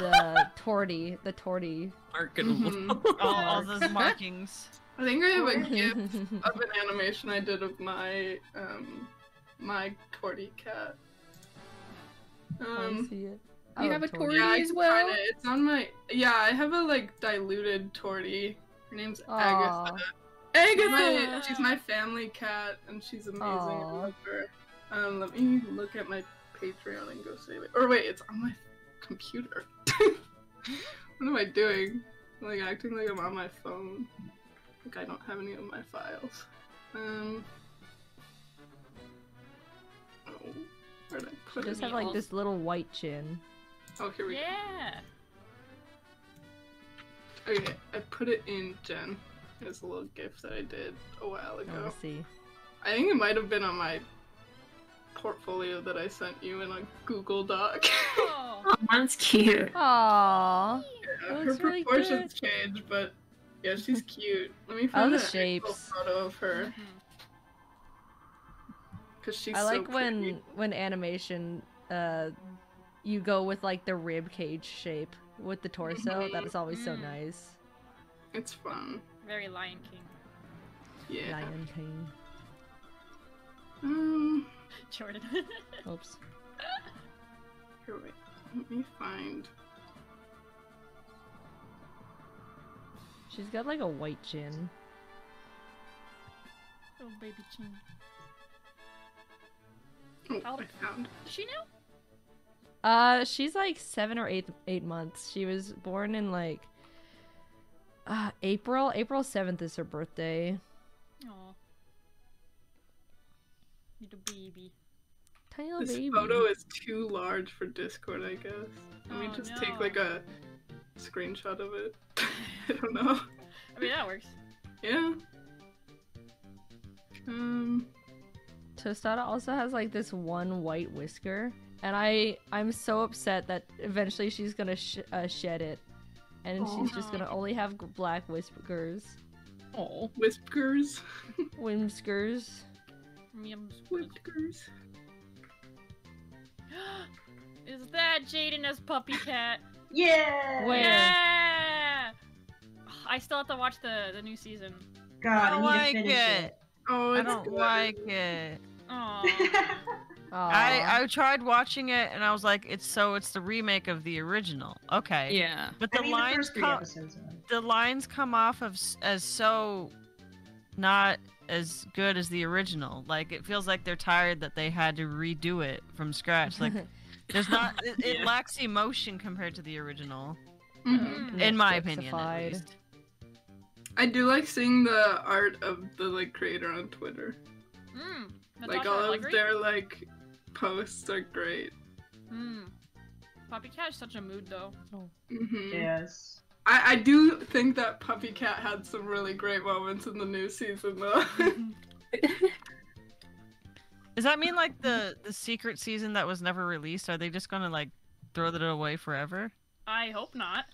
the torty, the torty. Marketable. Mhm. All, *laughs* all those markings. I think I have a gif *laughs* of an animation I did of my um my torty cat. I Um, see it. You I have love a torty. torty? yeah, I as can well? find it. It's on my yeah. I have a like diluted torty. Her name's Aw. Agatha. She's my, Agatha! she's my family cat, and she's amazing. I love her. Um, let me look at my Patreon and go save it. Or wait, it's on my computer. *laughs* what am I doing? I'm, like acting like I'm on my phone. Like I don't have any of my files. Um. Oh, where did I put just have like this little white chin. Oh, here we Yeah. go. Okay, I put it in Jen. It's a little gift that I did a while ago. to see. I think it might have been on my portfolio that I sent you in a Google Doc. Oh. That's cute. Aww. Yeah, her looks really proportions change, but yeah, she's *laughs* cute. Let me find the an shapes. photo of her Mhm. because she's I so like when pretty. when animation uh you go with like the rib cage shape with the torso. That is always so Mm. nice. it's fun. Very Lion King. Yeah. Lion King. Um. Jordan. *laughs* Oops. Here, wait. Let me find. She's got like a white chin. oh, baby chin. Oh, How- I found. Is she new? Uh, she's like seven or eight eight months. She was born in like uh April. April seventh is her birthday. Little baby. Tiny little This baby. photo is too large for Discord, I guess. Let me Oh, just no. take like a screenshot of it. *laughs* I don't know. I mean, that works. Yeah. Um. Tostada also has like this one white whisker, and I I'm so upset that eventually she's gonna sh- uh, shed it, and Aw. she's just gonna only have black whiskers, Oh. Whiskers. *laughs* whiskers. Yum. Whiskers. *gasps* Is that Jaiden as Puppy Cat? *laughs* Yeah. Where? Yeah! I still have to watch the, the new season. God, I I, don't need like to finish it. it. Oh, I don't good. like it. Aw. *laughs* I I tried watching it and I was like, it's so it's the remake of the original. Okay. Yeah. But I the mean, lines the first three come episodes. The lines come off of as so not as good as the original. Like it feels like they're tired that they had to redo it from scratch. Like *laughs* there's not it, it Yeah. lacks emotion compared to the original, Mhm. Mm. in my opinion at least. I do like seeing the art of the like creator on Twitter. Mm. like Natasha all of their like posts are great. Mm. Puppy Cat is such a mood, though. hmm Yes. I, I do think that Puppy Cat had some really great moments in the new season though. *laughs* Does that mean like the the secret season that was never released? Are they just gonna like throw that away forever? I hope not.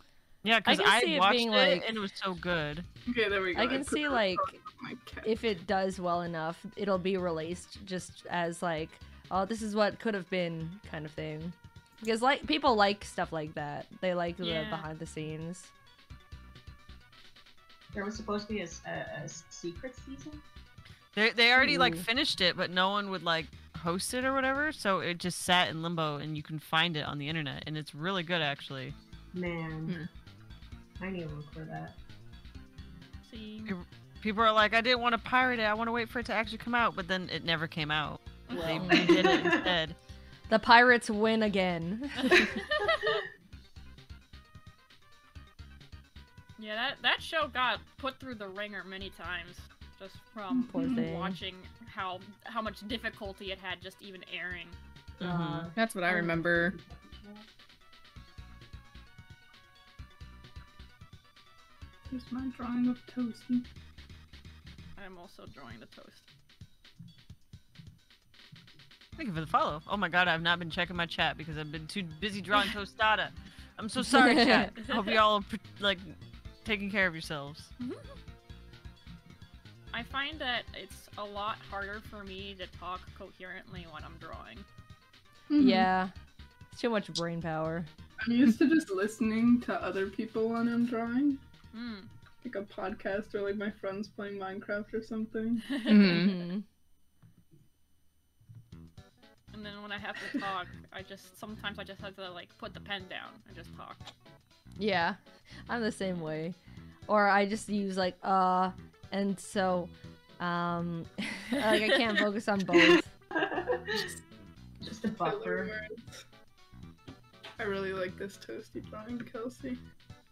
Yeah, because can I, see it watched it like- and it was so good. okay, there we go. I can put see like photo of my cat. if it does well enough, it'll be released just as like, oh, this is what could have been kind of thing. Because like people like stuff like that. They like Yeah. the behind the scenes. There was supposed to be a secret season. They they already like finished it, but no one would like host it or whatever. So it just sat in limbo, and you can find it on the internet, and it's really good actually. Man, hmm. I need to look for that. See. People are like, I didn't want to pirate it. I want to wait for it to actually come out, but then it never came out. They did it instead. *laughs* The pirates win again. *laughs* *laughs* Yeah, that that show got put through the ringer many times, just from watching how how much difficulty it had just even airing. Mhm. That's what I remember. Here's my drawing of Toasty. I'm also drawing the toast. Thank you for the follow. Oh my god, I've not been checking my chat because I've been too busy drawing *laughs* tostada. I'm so sorry, chat. *laughs* Hope you all like taking care of yourselves. I find that it's a lot harder for me to talk coherently when I'm drawing. Mhm. yeah. It's too much brain power. I'm used to just listening to other people when I'm drawing, Mm. like a podcast or like my friends playing Minecraft or something. *laughs* Mhm. Mhm. And then when I have to talk, I just sometimes I just have to like put the pen down and just talk. Yeah, I'm the same way. Or I just use like uh, and so, um, *laughs* like I can't focus on both. *laughs* Just a Filler buffer. words. I really like this toasty drawing, Kelsey.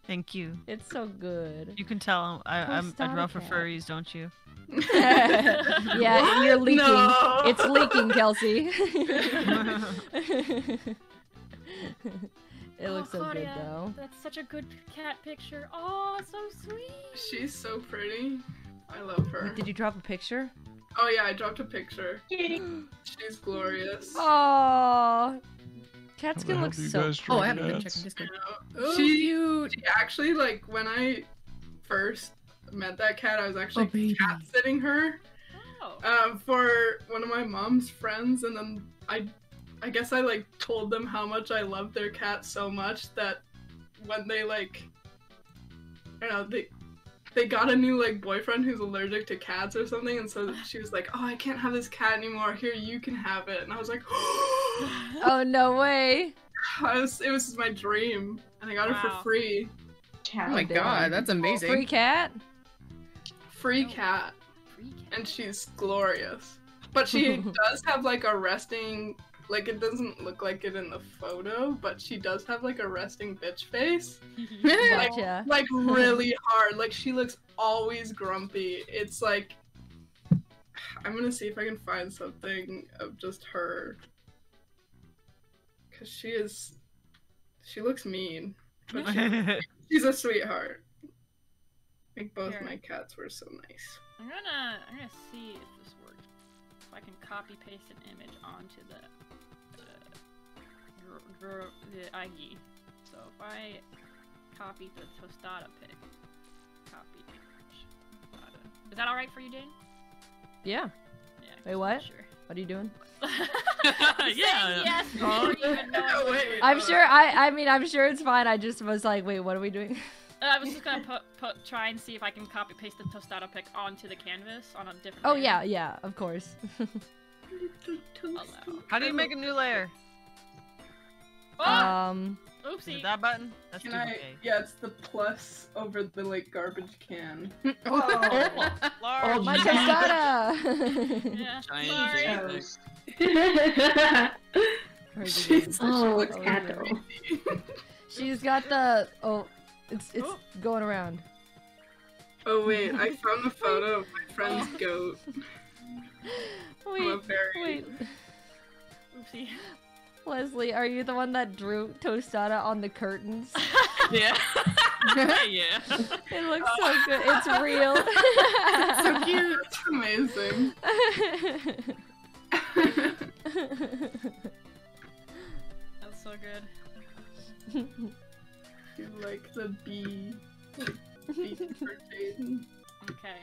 Thank you. It's so good. You can tell I, I'm I draw for Tostada cat. furries, don't you? *laughs* yeah, you're leaking. No. It's leaking, Kelsey. It Oh, looks so good Claudia, though. That's such a good cat picture. Oh, so sweet. She's so pretty. I love her. Wait, did you drop a picture? Oh yeah, I dropped a picture. *gasps* She's glorious. Oh, cat's skin the gonna hell look do you so. guys Oh, I haven't been cats? checking Discord. Oh, She, she, she actually like when I first met that cat, I was actually Oh, cat sitting her Oh. um, for one of my mom's friends, and then I, I guess I like told them how much I loved their cat so much that when they like, I don't know, they they got a new like boyfriend who's allergic to cats or something, and so she was like, "Oh, I can't have this cat anymore. Here, you can have it." And I was like, *gasps* Oh no way! I was, "It was my dream," and I got her Wow. for free. Cat Oh my damn. god, that's oh, amazing. Free cat. Free cat. Free cat. and she's glorious. But she *laughs* does have like a resting, like it doesn't look like it in the photo, but she does have like a resting bitch face, mm-hmm. like Gotcha. like *laughs* really hard. Like she looks always grumpy. It's like I'm gonna see if I can find something of just her, cause she is, she looks mean, but she, *laughs* she's a sweetheart. Like both Here. my cats were so nice. I'm gonna I'm gonna see if this works. If I can copy paste an image onto the the, dr- dr- the Igi. So if I copy the tostada pic, copy image. tostada. Is that all right for you, Jane? Yeah. Yeah. Wait, what? Sure. What are you doing? *laughs* *laughs* Yeah. yes *laughs* before even Oh, what wait. I'm sure. I. I mean, I'm sure it's fine. I just was like, wait, what are we doing? Uh, I was just gonna put, put try and see if I can copy paste the tostada pic onto the canvas on a different. Oh layer. yeah, yeah, of course. How do you make a new layer? Oh, um. Oopsie. it that button? That's Can I? duplicate. Yeah, it's the plus over the like garbage can. *laughs* *laughs* Oh, large. My tostada. *laughs* Yeah. Giant Sorry. She's- Oh, she it's looks cat very though. crazy. She's got the. Oh, it's it's Oh. going around. oh wait, I found a photo of my friend's goat. I'm a Wait, very. wait, Oopsie. Leslie, are you the one that drew tostada on the curtains? *laughs* Yeah. *laughs* yeah. It looks so good. It's real. so cute. *laughs* That's amazing. That's so good. You like the bee. bee for Jaiden. Okay.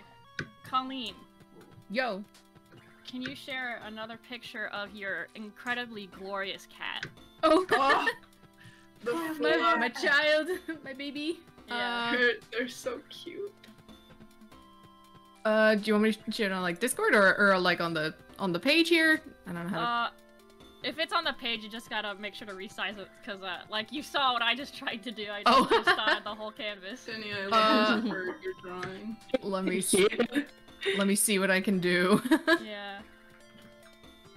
Colleen, Yo. Can you share another picture of your incredibly glorious cat? Oh, *laughs* Oh, the my, floor. my child, *laughs* my baby. Yeah. They're, they're so cute. Uh, do you want me to share it on like Discord or, or like on the on the page here? I don't know how. To... Uh, if it's on the page, you just gotta make sure to resize it, cause uh, like you saw what I just tried to do. I just Oh. just started the whole canvas. Jenny, I Uh, *laughs* love your, your drawing. Let me see. Let me see what I can do. *laughs* Yeah.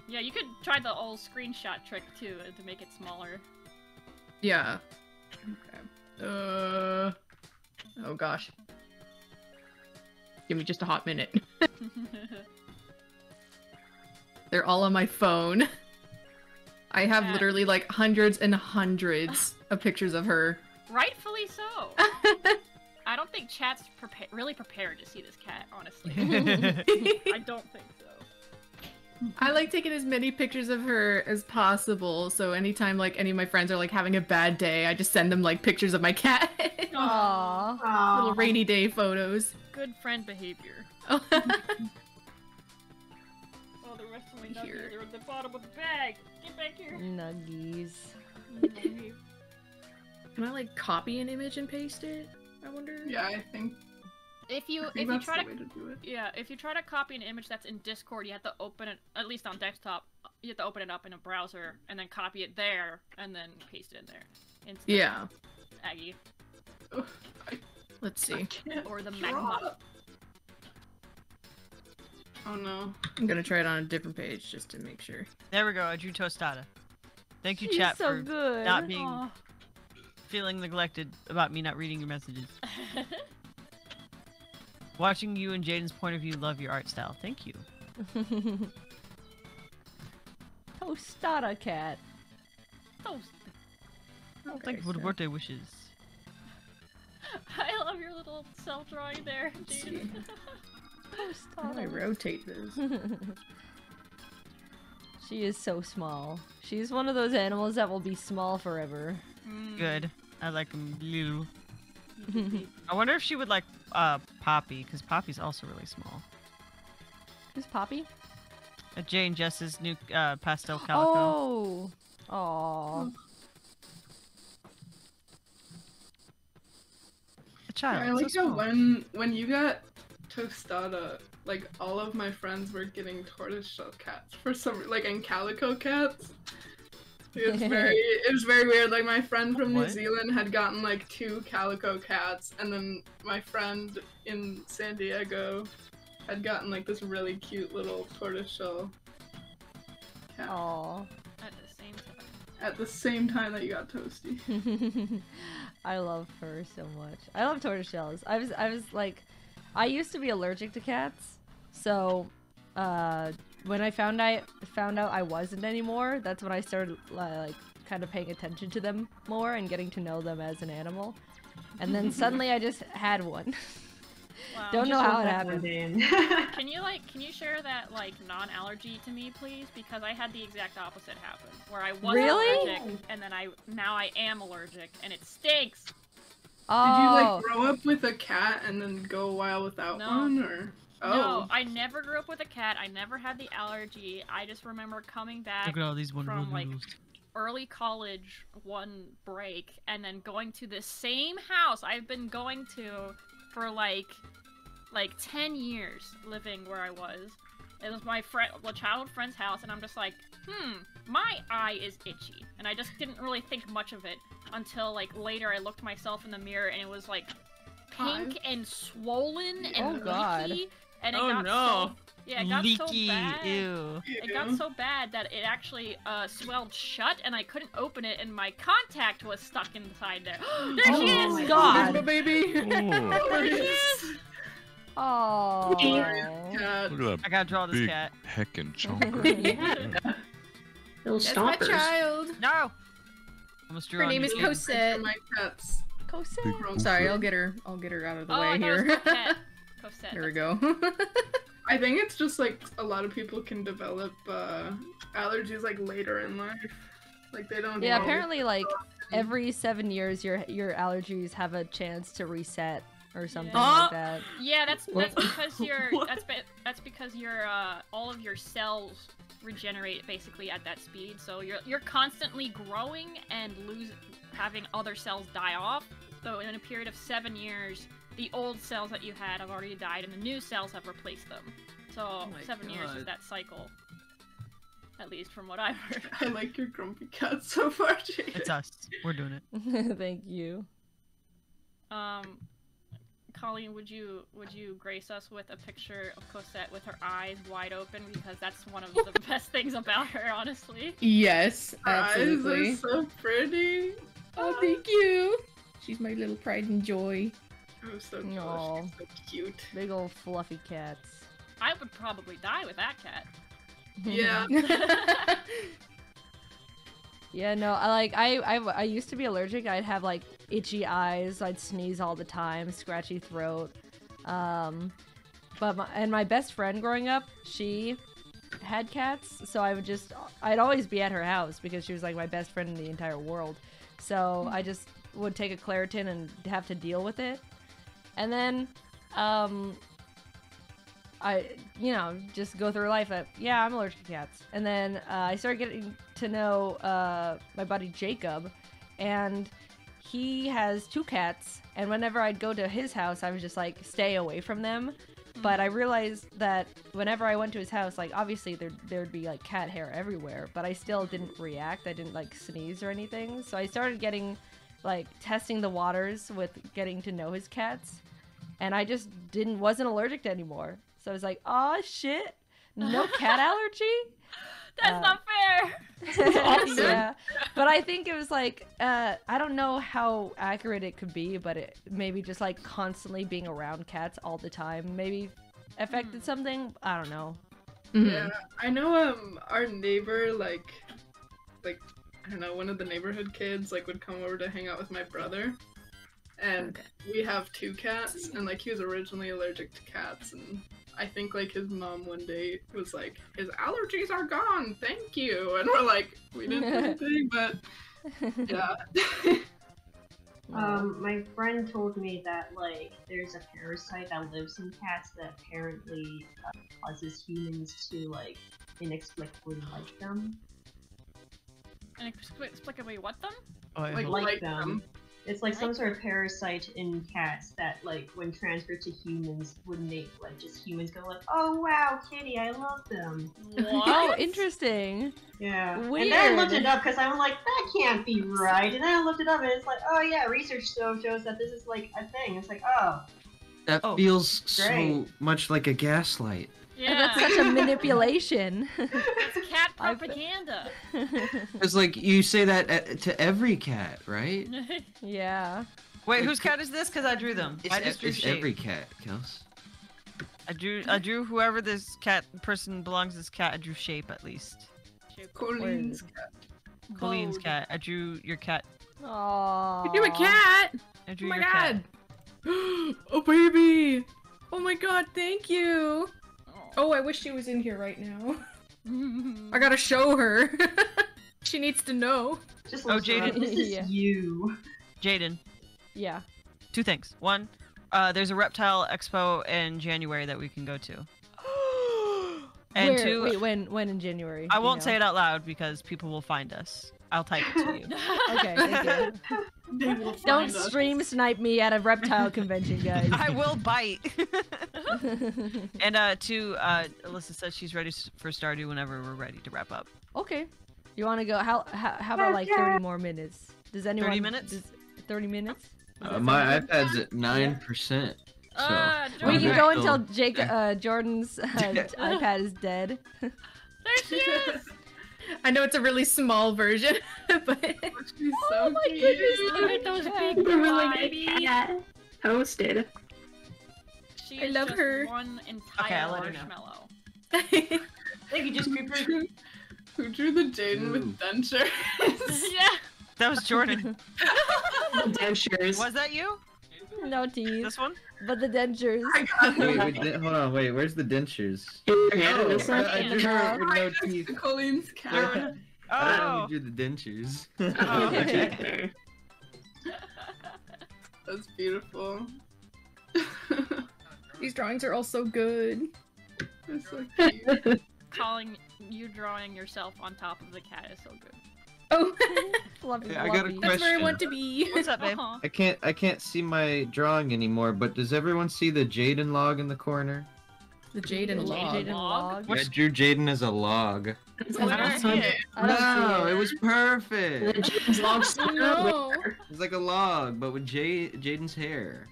Yeah, you could try the old screenshot trick too uh, to make it smaller. yeah. Okay. Uh. Oh gosh. Give me just a hot minute. *laughs* They're all on my phone. I have Yeah. literally like hundreds and hundreds of pictures of her. Rightfully so. *laughs* I don't think chat's prepa- really prepared to see this cat, honestly. *laughs* I don't think so. I like taking as many pictures of her as possible. So anytime like any of my friends are like having a bad day, I just send them like pictures of my cat. *laughs* Aww. Little rainy day photos. Good friend behavior. *laughs* Oh. Oh, the rest of my Here. nuggies are at the bottom of the bag. Get back here. Nuggies. Can I like copy an image and paste it? I wonder. Yeah, I think, If you I if you try to to do it. yeah if you try to copy an image that's in Discord, you have to open it at least on desktop. You have to open it up in a browser and then copy it there and then paste it in there. Instead Yeah. Aggie Ugh, Let's see. or the draw. magma. Oh no. I'm gonna try it on a different page just to make sure. There we go. I drew tostada. Thank you, She's chat, so for good. not being Aw. Feeling neglected about me not reading your messages. *laughs* Watching you and Jaiden's point of view, love your art style. Thank you. *laughs* Tostada cat. Toast. Oh, Okay, thank you for the birthday wishes. *laughs* I love your little self drawing there, Jaiden. How do I rotate this? she is so small. She's one of those animals that will be small forever. Good. I like them little. *laughs* I wonder if she would like uh Poppy, because Poppy's also really small. Who's Poppy? Uh, Jane Jess's new uh, pastel calico. Oh. Aww. A child. I like so how when when you got tostada, like all of my friends were getting tortoiseshell cats for some like and calico cats. It was very it was very weird. Like my friend from New What? Zealand had gotten like two calico cats, and then my friend in San Diego had gotten like this really cute little tortoiseshell cat Aww. At the same time. at the same time that you got toasty. *laughs* I love her so much. I love tortoiseshells. I was I was like I used to be allergic to cats. So uh when I found I found out I wasn't anymore, that's when I started like kind of paying attention to them more and getting to know them as an animal. And then *laughs* suddenly I just had one. Wow. *laughs* Don't You know how it happened. *laughs* Can you like can you share that like non-allergy to me, please? Because I had the exact opposite happen, where I wasn't Really? allergic, and then I now I am allergic, and it stinks. Oh, Did you like grow up with a cat and then go a while without No. one, or? Oh. No, I never grew up with a cat. I never had the allergy. I just remember coming back Look at all these wonderful from like noodles. early college one break and then going to the same house I've been going to for like like 10 years living where I was. It was my friend, a childhood friend's house, and I'm just like, hmm, my eye is itchy, and I just didn't really think much of it until like later I looked myself in the mirror and it was like pink and swollen and Oh, God. Leaky, and it Oh, got no. so yeah, it got so bad. ew. It got so bad that it actually uh, swelled shut, and I couldn't open it, and my contact was stuck inside there. *gasps* there she Oh is! my God. Rainbow baby. *laughs* There she is! Oh. Cat. Look at I gotta draw this big cat. heckin' *laughs* chonker. Yeah. Little That's my child. No! Almost drew Her on name is Jane. Cosette. My cats. Cosette. Big Sorry. I'll get her. I'll get her out of the Oh, way thought it was here. *laughs* Cosette. Cosette. There we go. *laughs* I think it's just like a lot of people can develop uh, allergies like later in life. Like they don't. Yeah, know. apparently like every seven years your your allergies have a chance to reset or something Yeah. like that. Yeah, that's that's because *laughs* your What? that's be- that's because your uh, all of your cells regenerate basically at that speed. So you're you're constantly growing and lose having other cells die off. So in a period of seven years, the old cells that you had have already died, and the new cells have replaced them. So my seven years is that cycle. At least from what I've *laughs* heard. I like your grumpy cat so far, Jade. It's us. We're doing it. *laughs* Thank you. Um, Colleen, would you would you grace us with a picture of Cosette with her eyes wide open because that's one of the *laughs* best things about her, honestly. yes, Her eyes are so pretty. Oh, thank you. She's my little pride and joy. Oh, so cute. Aw. So cute. Big old fluffy cats. I would probably die with that cat. *laughs* Yeah. *laughs* Yeah, no, I like I, I I used to be allergic. I'd have like itchy eyes. I'd sneeze all the time, scratchy throat. Um, but my, and my best friend growing up, she had cats, so I would just I'd always be at her house because she was like my best friend in the entire world. So I just would take a Claritin and have to deal with it. And then um I, you know, just go through life at, yeah, I'm allergic to cats. And then uh, I started getting to know uh, my buddy Jacob, and he has two cats. And whenever I'd go to his house, I was just like, stay away from them. But I realized that whenever I went to his house, like, obviously there, there'd be like cat hair everywhere, but I still didn't react. I didn't like sneeze or anything. So I started getting, like, testing the waters with getting to know his cats and I just didn't wasn't allergic to anymore. So I was like, "Oh shit, no cat *laughs* allergy." That's Uh, not fair. *laughs* yeah, but I think it was like uh, I don't know how accurate it could be, but it maybe just like constantly being around cats all the time maybe affected something. I don't know. Mhm. Yeah, I know. Um, our neighbor, like, like I don't know, one of the neighborhood kids, like, would come over to hang out with my brother, and Okay. we have two cats, and like he was originally allergic to cats, and I think like his mom one day was like, "His allergies are gone, thank you," and we're like, "We didn't do *laughs* anything," but *laughs* yeah. *laughs* Um, my friend told me that like there's a parasite that lives in cats that apparently uh, causes humans to like inexplicably like them. Inexplicably what them? Oh, Like, Like, like them. them. It's like some sort of parasite in cats that like when transferred to humans would make like just humans go like, oh wow, kitty, I love them. Oh, *laughs* interesting. Yeah. And then I looked it up because I was like, that can't be right. And then I looked it up and it's like, oh yeah, research show shows that this is like a thing. It's like, oh, That Oh, feels so much like a gaslight. Yeah. That's such a manipulation. It's cat *laughs* propaganda. *laughs* It's like you say that uh, to every cat, right? *laughs* yeah. Wait, whose cat is this? Because I drew them. It's, I just drew it's shape. every cat, Kels. I drew. I drew whoever this cat person belongs. to This cat. I drew shape at least. Colleen's cat. Colleen's cat. I drew your cat. Aww. You drew a cat. I Oh my your cat. god. *gasps* oh baby. Oh my god, thank you. Oh, I wish she was in here right now. *laughs* I gotta show her. *laughs* she needs to know. just Oh, Jaiden. This is Yeah. you. Jaiden. Yeah. Two things. One, uh, there's a reptile expo in January that we can go to. *gasps* And Where- two, Wait, when? When in January? I won't know? say it out loud because people will find us. I'll type it to you. *laughs* Okay, thank you. *laughs* Don't find us. stream snipe me at a reptile convention, guys. I will bite. *laughs* and uh, two, uh, Alyssa says she's ready for Stardew whenever we're ready to wrap up. okay. You want to go? How, how? How about like thirty more minutes? Does anyone? Thirty minutes? Does, thirty minutes? Uh, my good? iPad's at nine percent. So Ah, We can go until Jake uh, Jordan's uh, iPad is dead. There she is. *laughs* I know it's a really small version, *laughs* but She's so Oh my cute. goodness, Look at those cat. big The really eyes. good cat hosted. She I is love just her. one entire Okay, I'll let her know. marshmallow. *laughs* Thank you, just creeper. Who drew the Jaiden Ooh. with dentures? yeah. That was Jordan. Dentures. was that you? No teeth, This one? but the dentures. wait, wait, di- hold on, wait. Where's the dentures? In your hand, Oh, this one? I, I drew Yeah. her with no teeth. Colleen's cat. I Oh. only drew the dentures. Oh, *laughs* okay. That's beautiful. these drawings are all so good. That's so *laughs* cute. Colleen you drawing yourself on top of the cat is so good. Oh, *laughs* Fluffy, Yeah, I got a fluffy. that's where I want to be. What's up, babe? Uh-huh. *laughs* I can't I can't see my drawing anymore, but does everyone see the Jaiden log in the corner? The Jaiden log. Jaiden log. I drew Jaiden as a log. That's Where awesome. is it? No, it was The perfect. Jaiden's log *laughs* No. up It's like a log, but with Jay Jaiden's hair.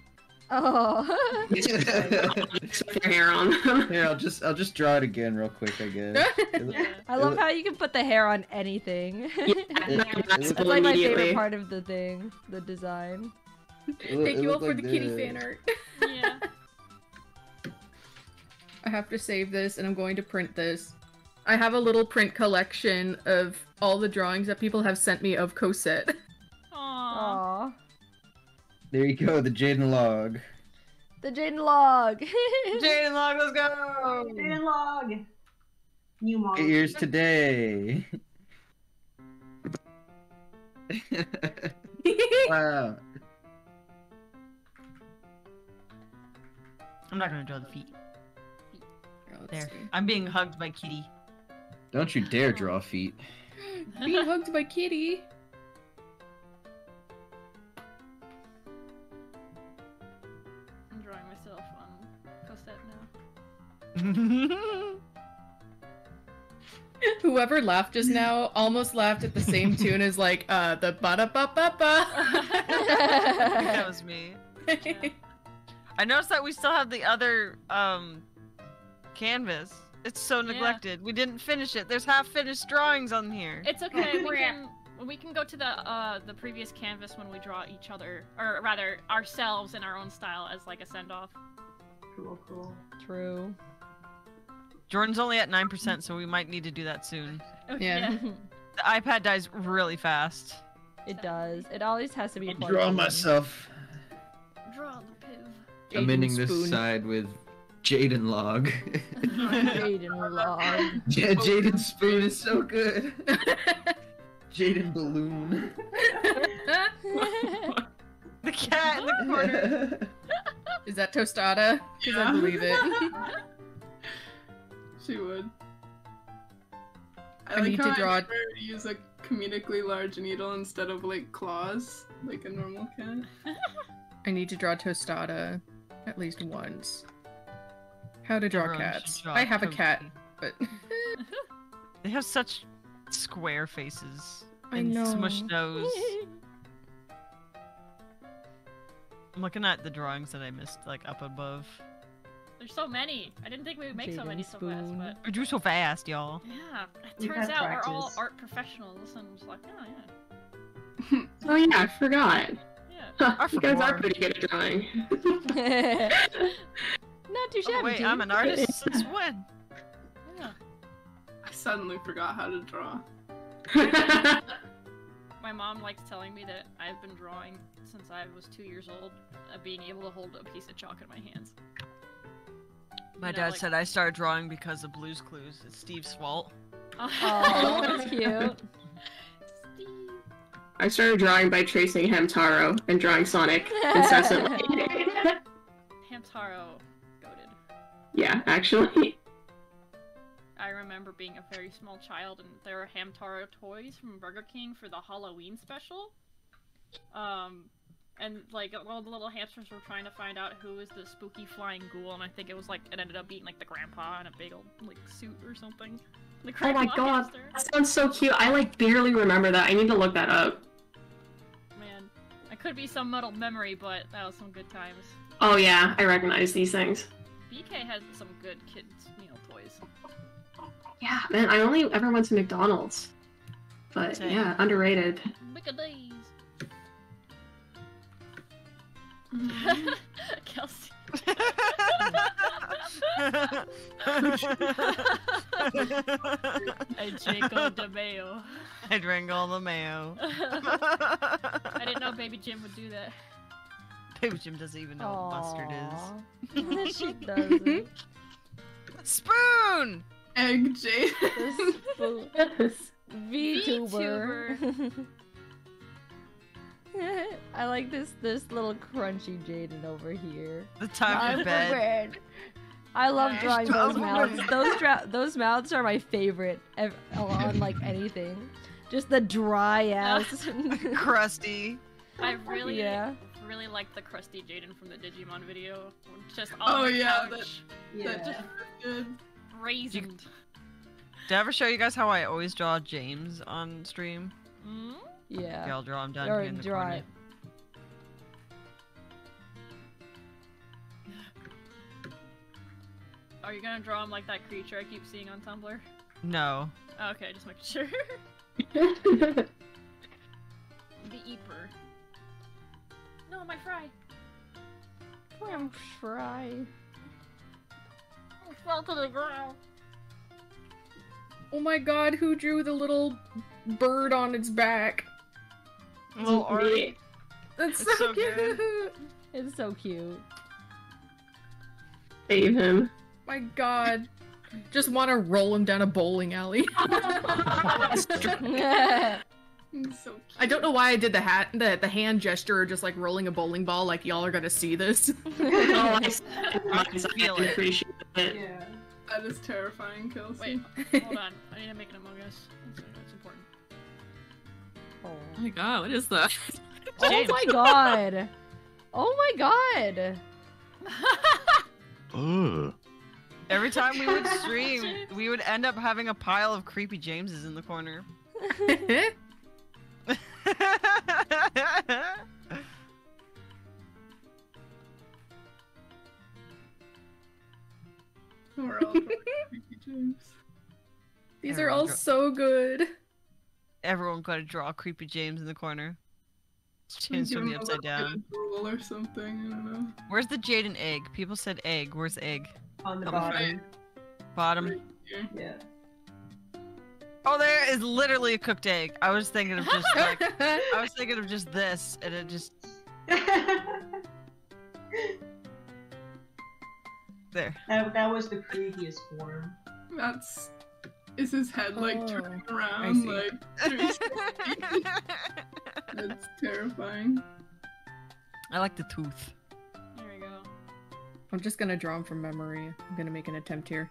Oh. *laughs* with your hair on. *laughs* Here, I'll just I'll just draw it again real quick, I guess. *laughs* Yeah. I love how you can put the hair on anything. it That's looks like my favorite part of the thing, the design. Thank you all for the kitty fan art. Yeah. I have to save this and I'm going to print this. I have a little print collection of all the drawings that people have sent me of Cosette. Aww. Aw. There you go, the Jaiden log. The Jaiden log. *laughs* Jaiden log, let's go. Jaiden log. New model. Eight years today. *laughs* wow. I'm not gonna draw the feet. Let's There. see. I'm being hugged by Kitty. Don't you dare draw feet. *gasps* Being hugged by Kitty. *laughs* Whoever laughed just now almost laughed at the same *laughs* tune as like uh the ba da ba ba I think that ba. was me. *laughs* I noticed that we still have the other um canvas. It's so Yeah. neglected. We didn't finish it. There's half finished drawings on here. It's okay. We can we can go to the uh the previous canvas when we draw each other, or rather ourselves in our own style as like a send off. Cool, cool. True. Jordan's only at 9%, so we might need to do that soon. *laughs* Yeah. *laughs* The iPad dies really fast. it does. It always has to be. I'm plugged drawing in. myself. I'm Jaiden ending this Spoon. side with Jaiden Log. *laughs* Jaiden log. yeah, Jaiden Spoon is so good. Jaiden Balloon. The cat in the corner. Is that tostada? Because I believe it. She would. I, I like need how to draw- I use a comedically large needle instead of like claws, like a normal cat. *laughs* I need to draw tostada at least once. How to draw Everyone cats. draw I have a cat, but *laughs* They have such square faces. I and know. Smushed nose. *laughs* I'm looking at the drawings that I missed, like up above. There's so many. I didn't think we would make so Jaiden many so fast, but We drew so fast, y'all. yeah. It You turns have out we're all art professionals, and it's like, oh yeah, *laughs* Oh yeah, I forgot. yeah. Huh, I you guys are pretty good at drawing. *laughs* Not too shabby. Oh, wait, Jaiden. I'm an artist *laughs* since when? yeah. I suddenly forgot how to draw. My mom likes telling me that I've been drawing since I was two years old, uh, being able to hold a piece of chalk in my hands. My You know, dad like- said I started drawing because of Blue's Clues. It's Steve's fault. *laughs* Oh, that's cute. Steve. I started drawing by tracing Hamtaro and drawing Sonic incessantly. *laughs* Hamtaro, goaded. yeah, actually. I remember being a very small child, and there were Hamtaro toys from Burger King for the Halloween special. Um, and like all the little hamsters were trying to find out who was the spooky flying ghoul, and I think it was like it ended up being like the grandpa in a big old like suit or something. The Oh my god, hamster. that sounds so cute. I like barely remember that. I need to look that up. Man, it could be some muddled memory, but that was some good times. Oh yeah, I recognize these things. BK has some good kids meal toys. Yeah, man, I only ever went to McDonald's. But Same. yeah, underrated. Mm-hmm. at. *laughs* Kelsey. *laughs* I Jacob de Mayo. I drank all the mayo. I didn't know Baby Jim would do that. Baby Jim doesn't even know what mustard is. is. *laughs* she doesn't. Spoon! Egg Jade. This VTuber. *laughs* I like this this little crunchy Jaiden over here. The time Time for for bed. bed. I love Hash drawing *laughs* those mouths. Those dra- those mouths are my favorite ev- on like anything. Just the dry *laughs* ass. Crusty. I really, Yeah. really like the crusty Jaiden from the Digimon video. Just Oh, the yeah, couch, That just good. raisined. Did I ever show you guys how I always draw James on stream? Mm? Yeah. Okay, I'll draw him down Or here in the draw corner. it. Are you gonna draw him like that creature I keep seeing on Tumblr? No. Oh, okay, just making sure. *laughs* the Eeper. No, my fry. I'm fry. I fell to the ground. oh my god, who drew the little bird on its back? Little Ari. That's so, so cute. good. It's so cute. Save him. My god. Just want to roll him down a bowling alley. *laughs* He's so cute. I don't know why I did the hat, the, the hand gesture, of just like rolling a bowling ball. Like y'all are gonna see this. Oh, *laughs* *laughs* I, I can feel I it. appreciate it. Yeah. That is terrifying, Kelsey. Wait, hold on. I need to make an Among Us. That's, that's important. Oh. My god, what is that? *laughs* oh my god. Oh my god. *laughs* Every time we would *laughs* stream, we would end up having a pile of creepy Jameses in the corner. We're all drawing creepy James. These are all so good. Everyone got to draw creepy James in the corner. James Give from the upside down. or something. I don't know. Where's the Jaiden egg? People said egg. Where's egg? On the bottom. Bottom. Here. Yeah. Oh, there is literally a cooked egg. I was thinking of just like *laughs* I was thinking of just this, and it just *laughs* there. That, that was the previous form. That's. Is his head like Oh, turning I around see. like *laughs* That's terrifying. I like the tooth. There we go. I'm just gonna draw him from memory. I'm gonna make an attempt here.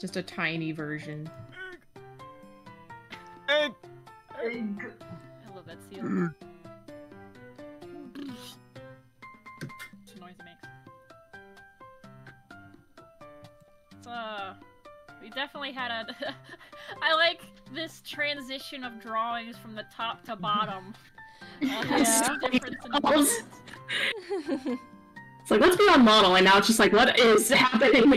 Just a tiny version. Egg. Egg. I love that seal. *clears throat* uh, we definitely had a. *laughs* I like this transition of drawings from the top to bottom. *laughs* Uh, Yeah. the difference *laughs* in Models. It's like let's be on model, and now it's just like what is happening?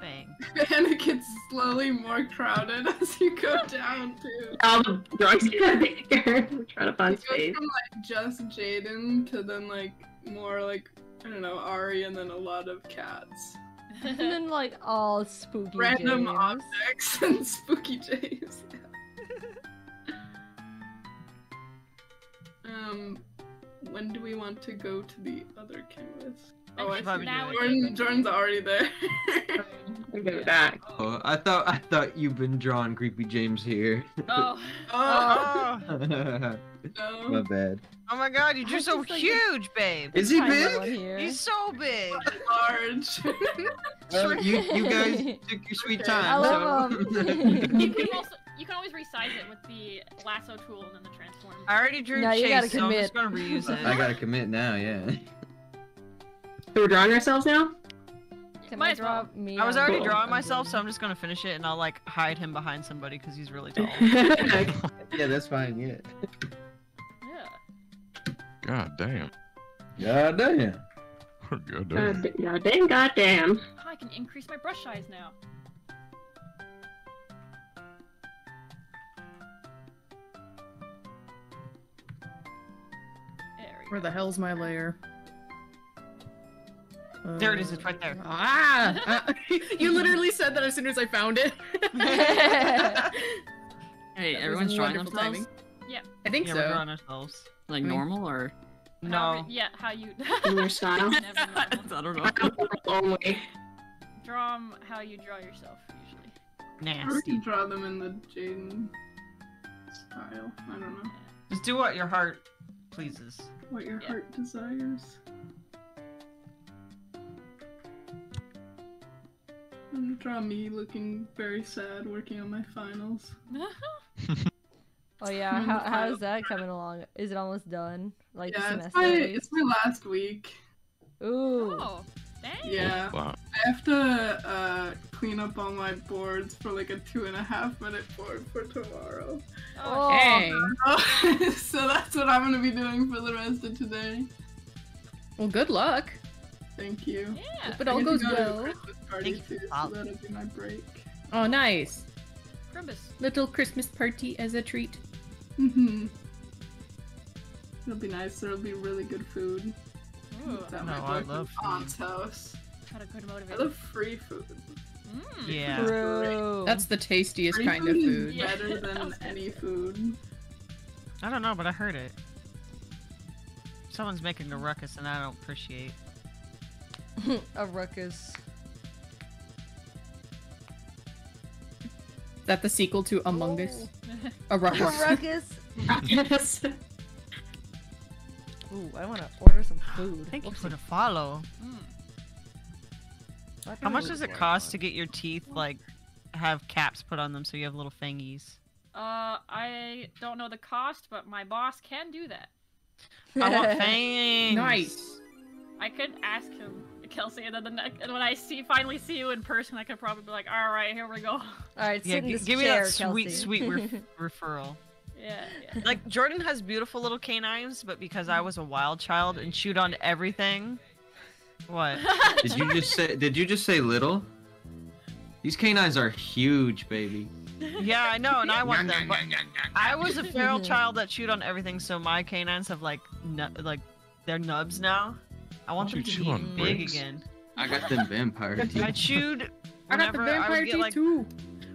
Bang. And it gets slowly more crowded as you go down too. All the drugs get bigger. We're trying to find It goes space. from like just Jaiden to then like more like I don't know Ari and then a lot of cats. and then *laughs* like all spooky Random objects and *laughs* spooky Jays. *laughs* um, when do we want to go to the other canvas? Oh, I Probably now Jordan, Jordan's already there. *laughs* We'll get it back. Oh, I thought I thought you've been drawing creepy James here. Oh, *laughs* oh, Oh, My bad. oh my god, you drew I so like, huge, babe. Is he big? He's so big. *laughs* Large. Well, you you guys took your sweet time. I love so- him. you can also you can always resize it with the lasso tool and then the transform. I already drew No, you Chase, gotta so I'm just commit. gonna reuse it. I gotta commit now, yeah. So we're drawing ourselves now. Can Might I draw well. me? I was already the- drawing myself, so I'm just gonna finish it and I'll like hide him behind somebody because he's really tall. *laughs* yeah, that's fine, yeah. Yeah. God damn. God damn. God damn. God, god damn, goddamn. Oh, I can increase my brush size now. Where the hell's my layer? There it is, it's right there. Ah! uh, *laughs* you literally said that as soon as I found it. *laughs* Hey, That everyone's drawing themselves? timing. Yeah. I think Yeah, so. we're drawing ourselves. Like I mean- normal or? No. However- yeah, how you. Your style. *laughs* Never I don't know. Only. Draw 'em how you draw yourself, usually. Or we Nasty. can draw them in the Jaiden style. I don't know. Just do what your heart pleases. What your Yeah. heart desires. And draw me looking very sad working on my finals. *laughs* Oh yeah, how how's that coming along? Is it almost done? Like the yeah, it's my, it's my last week. Ooh. oh, dang. Yeah. Wow. I have to uh, clean up all my boards for like a two and a half minute board for tomorrow. Oh, Dang. *laughs* so that's what I'm gonna be doing for the rest of today. Well, good luck. Thank you. yeah. Hope it all goes go well. Party Thank you too, so that'll be my break. Oh, nice. Crimbus. Little Christmas party as a treat. Mm-hmm. It'll be nice. There'll be really good food. Ooh, It's at No, my I love aunt's house. got a good I love free food. Mm. Yeah. True. That's the tastiest Free kind of is food. Yeah. better *laughs* than any food. I don't know, but I heard it. Someone's making a ruckus and I don't appreciate. A ruckus. Is that the sequel to Among Us? A A ruckus. ruckus. Yes. *laughs* Ooh, I want to order some food. Thank you Oopsie. for the follow. Mm. How much does it cost to get your teeth like have caps put on them so you have little fangies? Uh, I don't know the cost, but my boss can do that. I want *laughs* fangs. Nice. I could ask him, Kelsey, and then the ne- and when I see finally see you in person, I could probably be like, "All right, here we go." *laughs* All right, Yeah, sit in g- this give me that sweet, Kelsey. sweet ref- *laughs* referral. Yeah, yeah. Like Jordan has beautiful little canines, but because I was a wild child and chewed on everything, what? *laughs* Did you just say? Did you just say little? These canines are huge, baby. Yeah, I know, and I want them. But I was a feral child that chewed on everything, so my canines have like, nu- like, they're nubs now. I want them to be big bricks? again. I got them vampire teeth. I chewed. I got the vampire teeth like, too.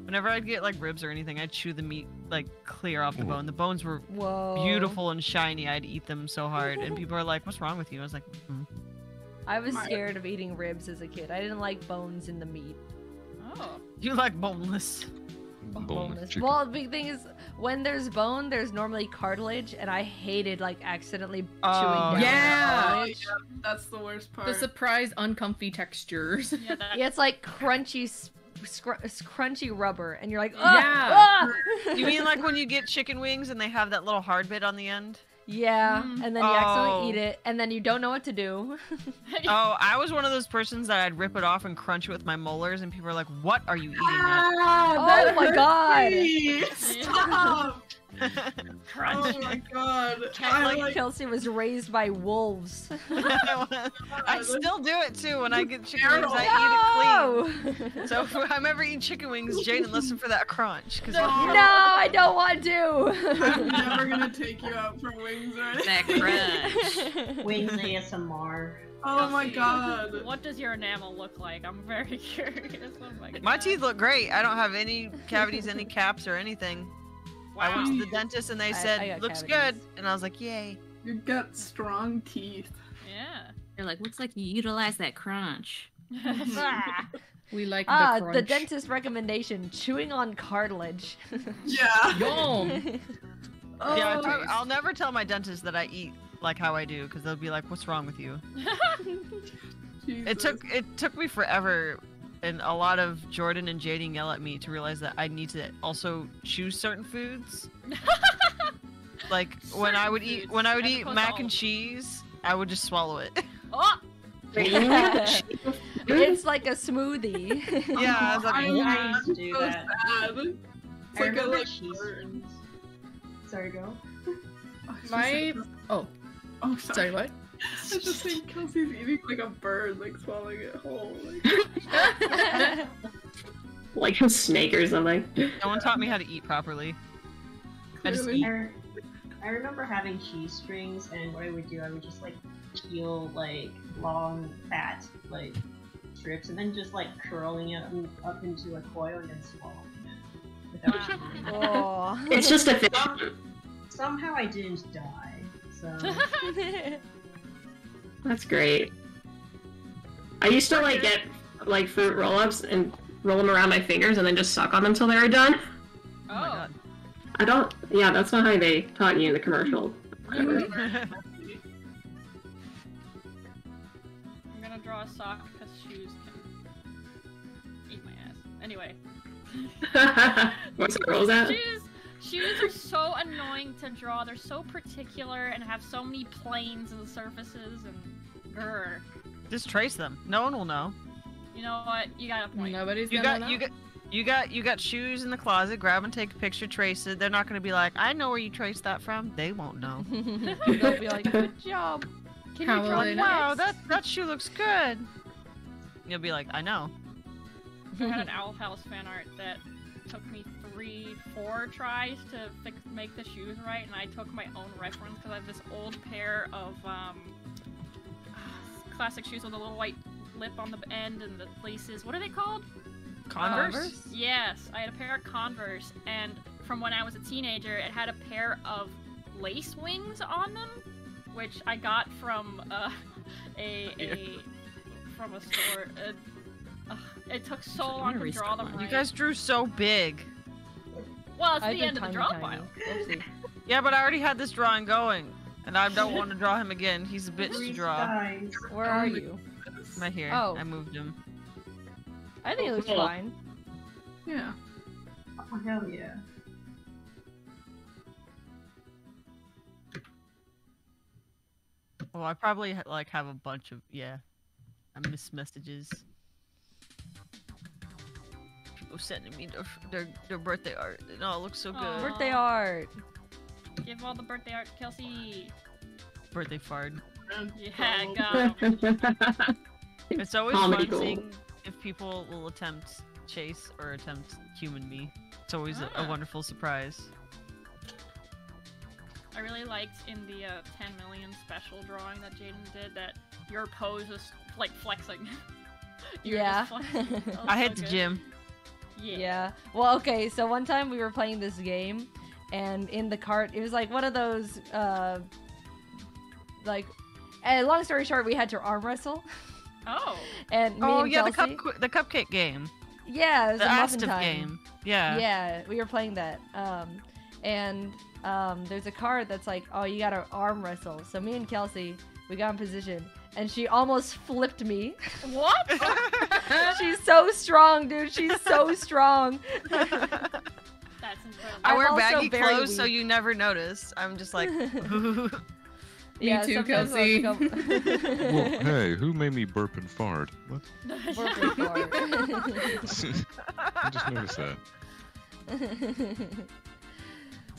Whenever I'd get like ribs or anything, I'd chew the meat like clear off the Ooh. bone. The bones were Whoa. beautiful and shiny. I'd eat them so hard, and people are like, "What's wrong with you?" I was like, "Mm." I was scared of eating ribs as a kid. I didn't like bones in the meat. Oh. "You like boneless." Boneless Boneless. Well, the big thing is when there's bone, there's normally cartilage, and I hated like accidentally chewing Oh, down yeah. Oh, yeah, that's the worst part. The surprise uncomfy textures. Yeah, that, Yeah, *laughs* it's like crunchy, s- scr- crunchy rubber, and you're like, Yeah. yeah, You mean like when you *laughs* get chicken wings and they have that little hard bit on the end? Yeah, Mm. and then you accidentally Oh. eat it, and then you don't know what to do. *laughs* Oh, I was one of those persons that I'd rip it off and crunch it with my molars, and people are like, "What are you eating?" Ah, Oh my hurts God. me. *laughs* Stop! That? Mm-hmm. *laughs* Oh my god. Kel- I like like Kelsey was raised by wolves. *laughs* I still do it too. When I get chicken wings, Carol. I eat it clean. *laughs* So if I'm ever eating chicken wings, Jaiden, listen for that crunch. Cause no, I don't want I'm to. never gonna take you out for wings or anything. That crunch. Wings ASMR. Oh my god. What does your enamel look like? I'm very curious. Oh my, my teeth look great. I don't have any cavities, any caps, or anything. I went to the dentist and they said, I got "Looks good," and I was like, "Yay!" You've got strong teeth. Yeah. They're like, looks like you utilize that crunch. *laughs* We like Ah, the the dentist recommendation: chewing on cartilage. Yeah. *laughs* Yum. *laughs* Oh, yeah, I tell- I'll never tell my dentist that I eat like how I do, because they'll be like, "What's wrong with you?" It took it took me forever, and a lot of Jordan and Jaiden yell at me to realize that I need to also choose certain foods. *laughs* like when I Certain would eat when I would as eat mac all and cheese, I would just swallow it. *laughs* oh, *laughs* it's like a smoothie. yeah, I was like, I, "What?" I used to do so that. sad. It's I like a like cheese burn. Sorry, go. Oh, My- Oh, Oh, sorry. sorry, what? I just think Kelsey's eating like a bird, like swallowing it whole. Like, *laughs* Like a snake or something. No one taught me how to eat properly. I just eat. I, remember having cheese strings, and what I would do, I would just like peel like long, fat like strips, and then just like curling it up into a coil and then swallowing it. Without oh. *laughs* It's just a fish. Somehow I didn't die. So *laughs* That's great. I used to like get like fruit roll-ups and roll them around my fingers and then just suck on them till they were done. Oh my god. I don't. Yeah, that's not how they taught you in the commercial. I'm gonna draw a sock because shoes can eat my ass. Anyway, *laughs* What's the rules at? shoes shoes are so annoying to draw. They're so particular and have so many planes and surfaces and grr. Just trace them. No one will know. You know what? You got a point. Nobody's You gonna got know. you got you got you got shoes in the closet. Grab and take a picture. Trace it. They're not gonna be like, I know where you traced that from. They won't know. *laughs* *laughs* They'll be like, "Good job." Can How you draw they wow, that that shoe looks good. You'll be like, I know. I had an Owl House fan art that took me three, four tries to fix, make the shoes right, and I took my own reference because I have this old pair of um, *sighs* classic shoes with a little white lip on the end and the laces. What are they called? Converse. Converse? Yes, I had a pair of Converse, and from when I was a teenager, it had a pair of lace wings on them, which I got from uh, *laughs* a a from a store. Uh, ugh, it took so long wanna draw them right. You guys drew so big. Well, it's I've the been end of the tiny, draw tiny. pile. Oopsie. Yeah, but I already had this drawing going, and I don't want to draw him again. He's a bitch to draw. guys. Where are you? Am Right here. Oh. I moved him. I think it looks Cool. fine. yeah. Oh hell yeah. Well, I probably like have a bunch of yeah. I miss messages. People sending me their their, their birthday art. It all looks so good. Aw. Birthday art. Give all the birthday art Kelsey. Birthday fard. Yeah, got 'em. *laughs* It's always Comedy fun gold. seeing if people will attempt chase or attempt human me. It's always a, a Ah. wonderful surprise. I really liked in the uh, 10 million special drawing that Jaiden did that your pose was like flexing. *laughs* You were Yeah. just flexing. That *laughs* was I so hit the gym. Yeah. Yeah. Well, okay. So one time we were playing this game, and in the cart, it was like one of those, uh, like, and long story short, we had to arm wrestle, Oh. *laughs* and me Oh and yeah, the Kelsey, cup the cupcake game. yeah, it was The a muffin game. Yeah. Yeah, we were playing that. Um, and um, there's a card that's like, oh, you gotta arm wrestle. So me and Kelsey, we got in position, and she almost flipped me. What? *laughs* She's so strong, dude. She's so *laughs* strong. That's incredible. I I'm wear baggy very clothes so you never notice. I'm just like *laughs* Me yeah, too, sometimes Kelsey. go- Well, hey, who made me burp and fart? What? Burp and fart. I just noticed that.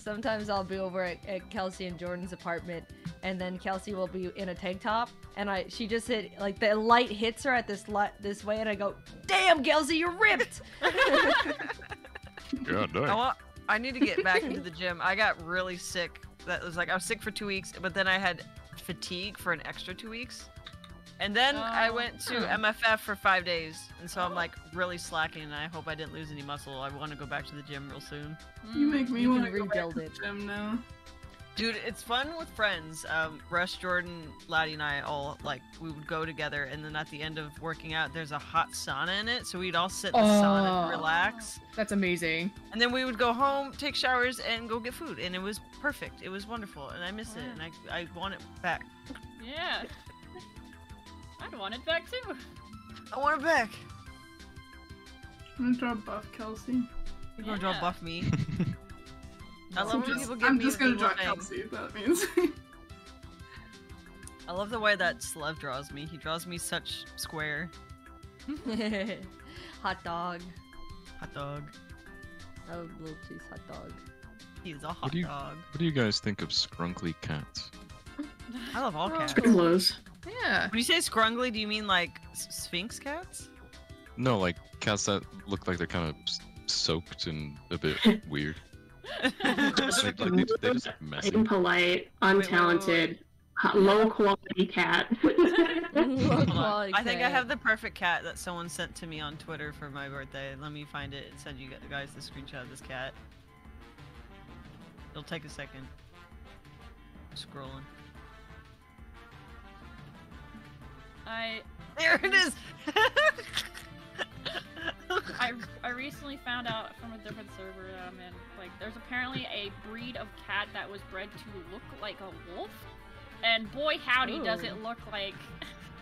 Sometimes I'll be over at, at Kelsey and Jordan's apartment, and then Kelsey will be in a tank top, and I she just hit like the light hits her at this light this way, and I go, "Damn, Kelsey, you're ripped." *laughs* God dang. I want I need to get back into the gym. I got really sick. That was like I was sick for two weeks, but then I had fatigue for an extra two weeks. And then I Oh. went to MFF for five days, and so I'm like really slacking. And I hope I didn't lose any muscle. I want to go back to the gym real soon. You make me want to go back rebuild to it. the gym now. Dude, it's fun with friends. Um, Rush, Jordan, Laddie, and I all like we would go together, and then at the end of working out, there's a hot sauna in it, so we'd all sit in the sauna and Oh. relax. That's amazing. And then we would go home, take showers, and go get food, and it was perfect. It was wonderful, and I miss it, and I I want it back. Yeah. I'd want it back too. I want it back. I'm gonna draw buff Kelsey. You're gonna draw Yeah. buff me. *laughs* I I'm love when just, people give I'm me just gonna little draw thing. Kelsey. if That means. I love the way that Slev draws me. He draws me such square. *laughs* hot dog. Hot dog. Oh, little cheese hot dog. He's a What hot do you dog. What do you guys think of scrunkly cats? I love all oh. cats. Close. Yeah. When you say scrungly, do you mean like sphinx cats? No, like cats that look like they're kind of soaked and a bit *laughs* weird. *laughs* like, like they, just- they just messy. Impolite, untalented, ho- low quality cat. *laughs* Low quality I think I have the perfect cat that someone sent to me on Twitter for my birthday. Let me find it and send you guys the screenshot of this cat. It'll take a second. scrolling. I There it is. *laughs* I, I recently found out from a different server that I'm in, like, there's apparently a breed of cat that was bred to look like a wolf, and boy howdy does it look like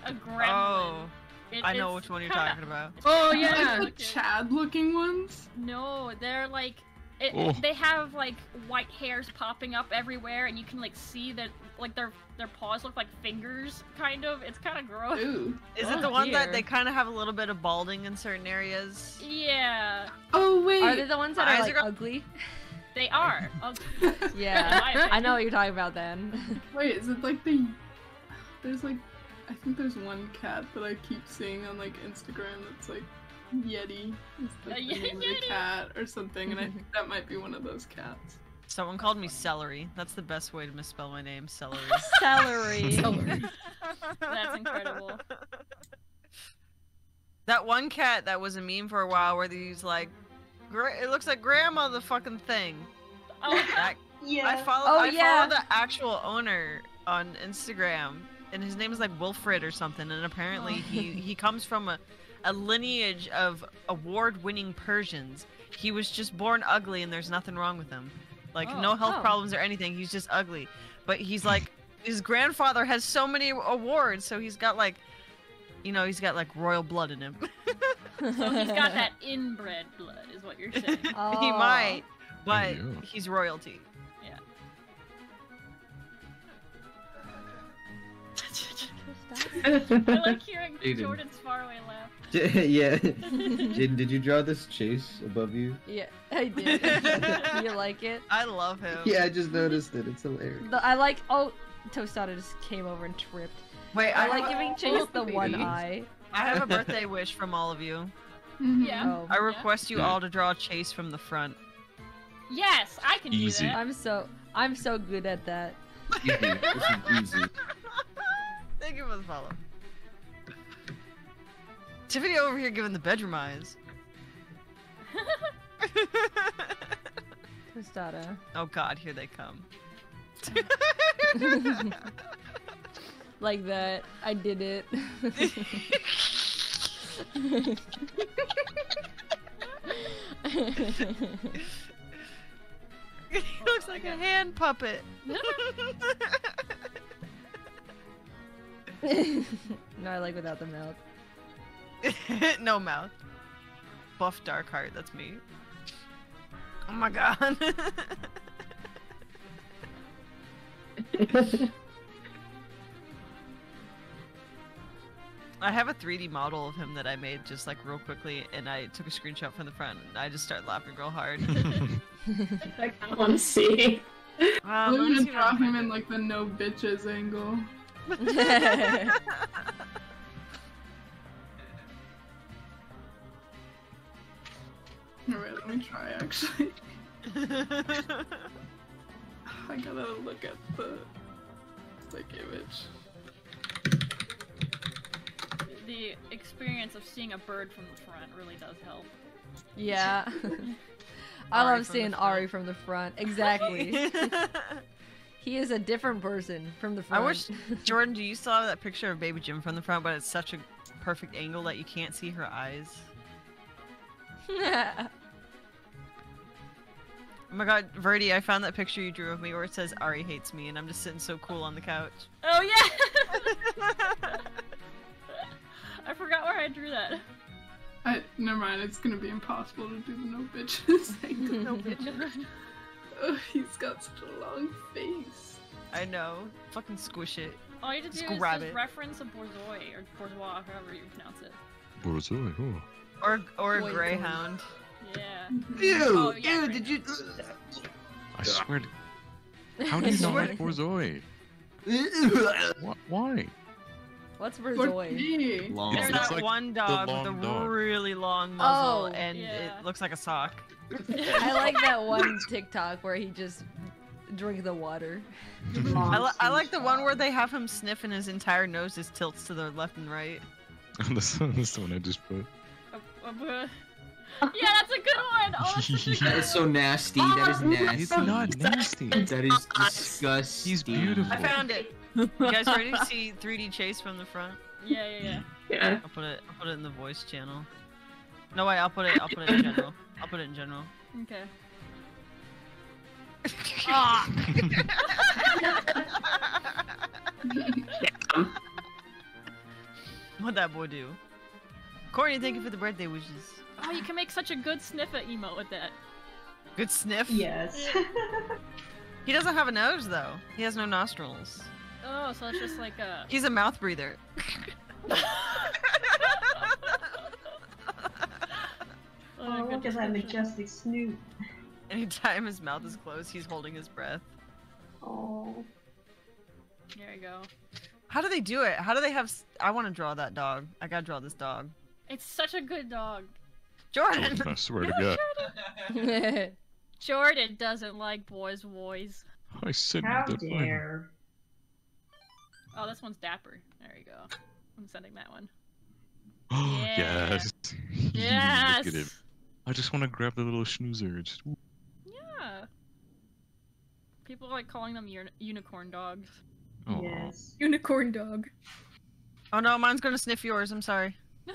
a gremlin. Oh, It- I know which one you're kinda- talking about. *laughs* Oh, kinda yeah. looking- Chad looking ones? No, they're like, it, Oh. they have like white hairs popping up everywhere, and you can like see that like their their paws look like fingers, kind of. It's kind of gross. Ooh. Is Oh, it the one that they kind of have a little bit of balding in certain areas? Yeah, Oh wait. Are they the ones that are are like go- ugly? they are. *laughs* Oh, Yeah, I know what you're talking about then. *laughs* Wait, is it like the? There's like, I think there's one cat that I keep seeing on like Instagram that's like Yeti. It's like Uh, the Ye- the cat or something, and I *laughs* think that might be one of those cats. Someone called me celery. That's the best way to misspell my name, celery. *laughs* Celery. *laughs* Celery. That's incredible. That one cat that was a meme for a while where these like, it looks like grandma the fucking thing. Oh, That, Yeah. I follow. Oh, I yeah. follow the actual owner on Instagram, and his name is like Wilfred or something. And apparently Oh. he he comes from a, a lineage of award-winning Persians. He was just born ugly, and there's nothing wrong with him. Like Oh. no health Oh. problems or anything. He's just ugly. But he's like *laughs* his grandfather has so many awards, so he's got like. You know, he's got like royal blood in him. *laughs* so he's got that inbred blood, is what you're saying. *laughs* he Oh. might, but Yeah. he's royalty. Yeah. I like hearing Jordan's faraway laugh. *laughs* yeah. Jaiden, did you draw this chase above you? Yeah, I did. Do *laughs* you like it? I love him. Yeah, I just noticed it. It's hilarious. The, I like. Oh, Tostada just came over and tripped. Wait, I I like giving Chase the one eye. I have a birthday wish from all of you. Mhm. Yeah. Oh, I request you Yeah. all to draw Chase from the front. Yes, I can Easy. do that. I'm so I'm so good at that. Easy. This is easy. *laughs* Thank you for the follow. Tiffany over here giving the bedroom eyes. *laughs* Tostada. oh god, here they come. *laughs* like that. I did it. he *laughs* looks like a hand puppet. no, I like without the mouth. *laughs* no mouth. Buff dark heart, that's me. Oh my god. *laughs* I have a 3D model of him that I made just like real quickly, and I took a screenshot from the front, and I just started laughing real hard. *laughs* I kind of want to see. Um, I'm gonna see draw him in like the no bitches angle. Alright, let me try actually. *laughs* I gotta look at the like image. The experience of seeing a bird from the front really does help. yeah. *laughs* I Ari love seeing. Ari from the front. Exactly. *laughs* he is a different person from the front. I wish Jordan, do you still have that picture of Baby Jim from the front, but it's such a perfect angle that you can't see her eyes? *laughs* Oh my god, Verdi, I found that picture you drew of me where it says Ari hates me, and I'm just sitting so cool on the couch. Oh yeah! *laughs* I forgot where I drew that. I never mind, it's gonna be impossible to do the no bitches *laughs* angle. no bitches. Oh, he's got such a long face. I know. Fucking squish it. All you have to do Just is grab just it. reference a bourgeois or bourgeois, however you pronounce it. Borzoi, oh. Or or a Boy, boy. greyhound. Yeah. Ew! Oh, yeah, ew! Did you? I swear to... *laughs* How do you not like Borzoi? *laughs* Wh- Why? What's For Borzoi? me. Long. It's It's that like one the dog with a dog. really long muzzle, Oh, and yeah. it looks like a sock. I like that one TikTok where he just drink the water. I, li- I like the one where they have him sniff and his entire nose just tilts to the left and right. *laughs* that's, that's the one I just put. *laughs* Yeah, that's a good one. Oh, that's such a good is so nasty. That is nasty. He's not nasty. That is disgusting. He's beautiful. I found it. You guys ready to see 3D chase from the front? Yeah, yeah, yeah. Yeah. I'll put it. I'll put it in the voice channel. No way. I'll put it. I'll put it in general. I'll put it in general. Okay. *laughs* Ah. *laughs* What'd that boy do? Courtney, thank you for the birthday wishes. Oh, you can make such a good sniffer emote with that. Good sniff. Yes. *laughs* He doesn't have a nose though. He has no nostrils. Oh, so it's just like a. He's a mouth breather. *laughs* oh, look at that majestic snoot. Anytime his mouth is closed, he's holding his breath. Oh. There you go. How do they do it? How do they have? s- I want to draw that dog. I gotta draw this dog. It's such a good dog. Jordan. I swear to God. *laughs* *laughs* Jordan doesn't like boys' voice. I said How that fine. dare. Oh, this one's dapper. There you go. I'm sending that one. *gasps* yes. Yes. Look at him. I just want to grab the little schnoozer. Just. Yeah. People like calling them uni- unicorn dogs. Aw. Yes. Unicorn dog. Oh no, mine's gonna sniff yours. I'm sorry. *laughs*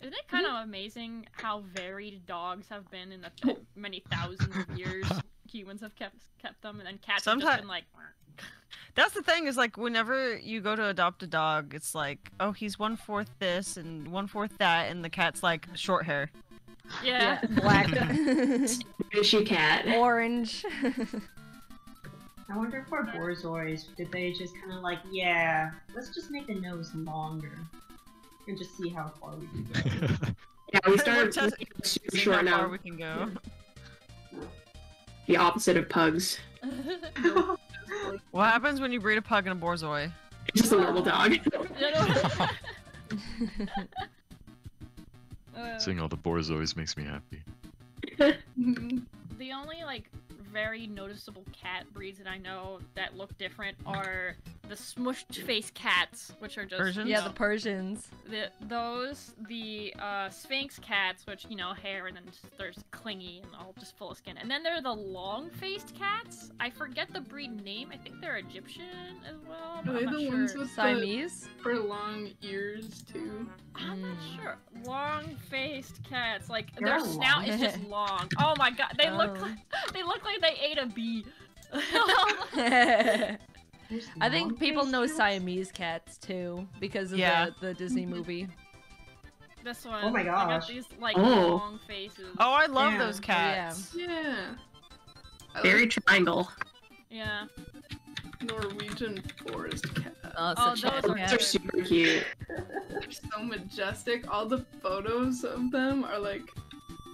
Isn't it kind of amazing how varied dogs have been in the th- many thousands of years humans have kept kept them, and then cats have just been like. That's the thing is like whenever you go to adopt a dog, it's like, oh, he's one fourth this and one fourth that, and the cat's like short hair. Yeah. Black. *laughs* *laughs* Fishy cat. Orange. I wonder if for Borzois, did they just kind of like, yeah, let's just make the nose longer and just see how far we can go. *laughs* Yeah, we started testing- super seeing short how far now. we can go. The opposite of pugs. *laughs* *laughs* What happens when you breed a pug and a borzoi? It's just a normal dog. Seeing all the Borzois makes me happy. the only like very noticeable cat breeds that I know that look different are the smushed face cats, which are just Persians? Yeah, the Persians. the those the uh, Sphinx cats, which you know hair and then just- they're just clingy and all just full of skin, and then there are the long-faced cats. I forget the breed name. I think they're Egyptian as well. Are they the sure. ones with Siamese? the for long ears too? I'm not Mm. sure. Long-faced cats, like They're their snout is just long. Oh my god, they *laughs* look Oh. like, they look like they ate a bee. *laughs* I think people know? Siamese cats too because of Yeah. the, the Disney mm-hmm. movie. this one. Oh my They got gosh. these like Oh. long faces. Oh, I love Yeah. those cats. Yeah. I Very like triangle. Yeah. Norwegian forest cat. Oh, oh those are, Those are super cute. *laughs* They're so majestic. All the photos of them are like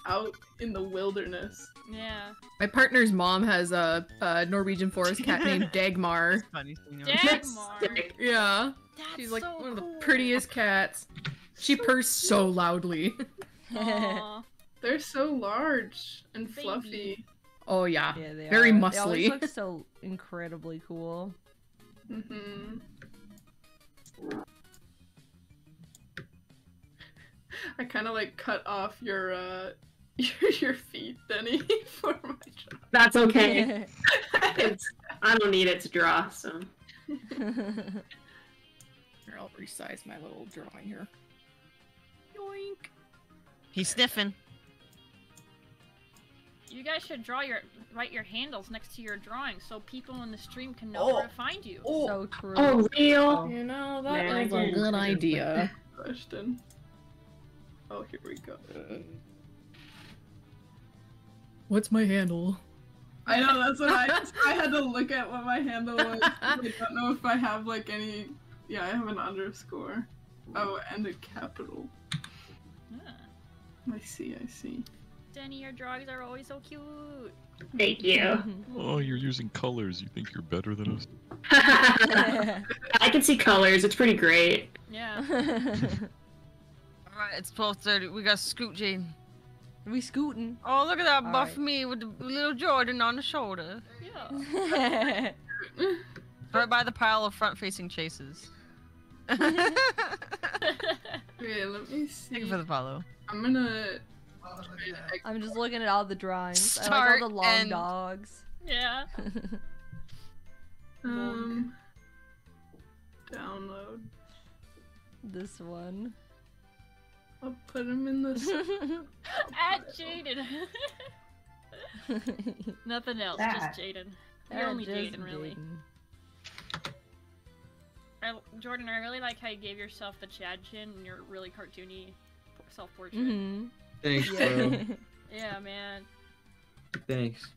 out in the wilderness. Yeah. My partner's mom has a, a Norwegian forest cat *laughs* named Dagmar. It's funny seeing them. Dagmar. Yeah, That's she's like so one of the cool. prettiest cats. She purrs so loudly. *laughs* *laughs* They're so large and Baby. fluffy. Oh yeah, Yeah, they very are. They muscly. always look so incredibly cool. hmm I kind of like cut off your uh *laughs* your, your feet, Denny, *laughs* for my job. That's okay. *laughs* It's, I don't need it to draw, so. Here, I'll resize my little drawing here. Yoink. He's sniffing. You guys should draw your write your handles next to your drawing so people in the stream can know where to oh. find you. Oh. so true. Oh, real? You know, that that is is a a good idea. Question. Oh, here we go. Uh, What's my handle? I know that's what I I had to look at what my handle was. I don't know if I have like any. Yeah, I have an underscore. Oh, and a capital. Yeah. I see. I see. Denny, your drawings are always so cute. Thank you. *laughs* Oh, you're using colors. You think you're better than us? *laughs* I can see colors. It's pretty great. Yeah. *laughs* Alright, it's 12.30. We got Scoot Jane. We scooting. Oh, look at that buff Alright. me with the little Jordan on the shoulder. Yeah. Right by the pile of front-facing chases. *laughs* Okay, let me see. Thank you for the follow. I'm gonna. I'm just looking at all the drawings. I like Start all the long and- dogs. yeah. Um. *laughs* Download. this one. I'll put him in the. *laughs* At Jaiden. *laughs* Nothing else, That. just Jaiden. Ah, You're only Jaiden, really. I, Jordan, I really like how you gave yourself the Chad chin and your really cartoony self-portrait. Mhm. Thanks, Yeah. bro. *laughs* Yeah, man. Thanks.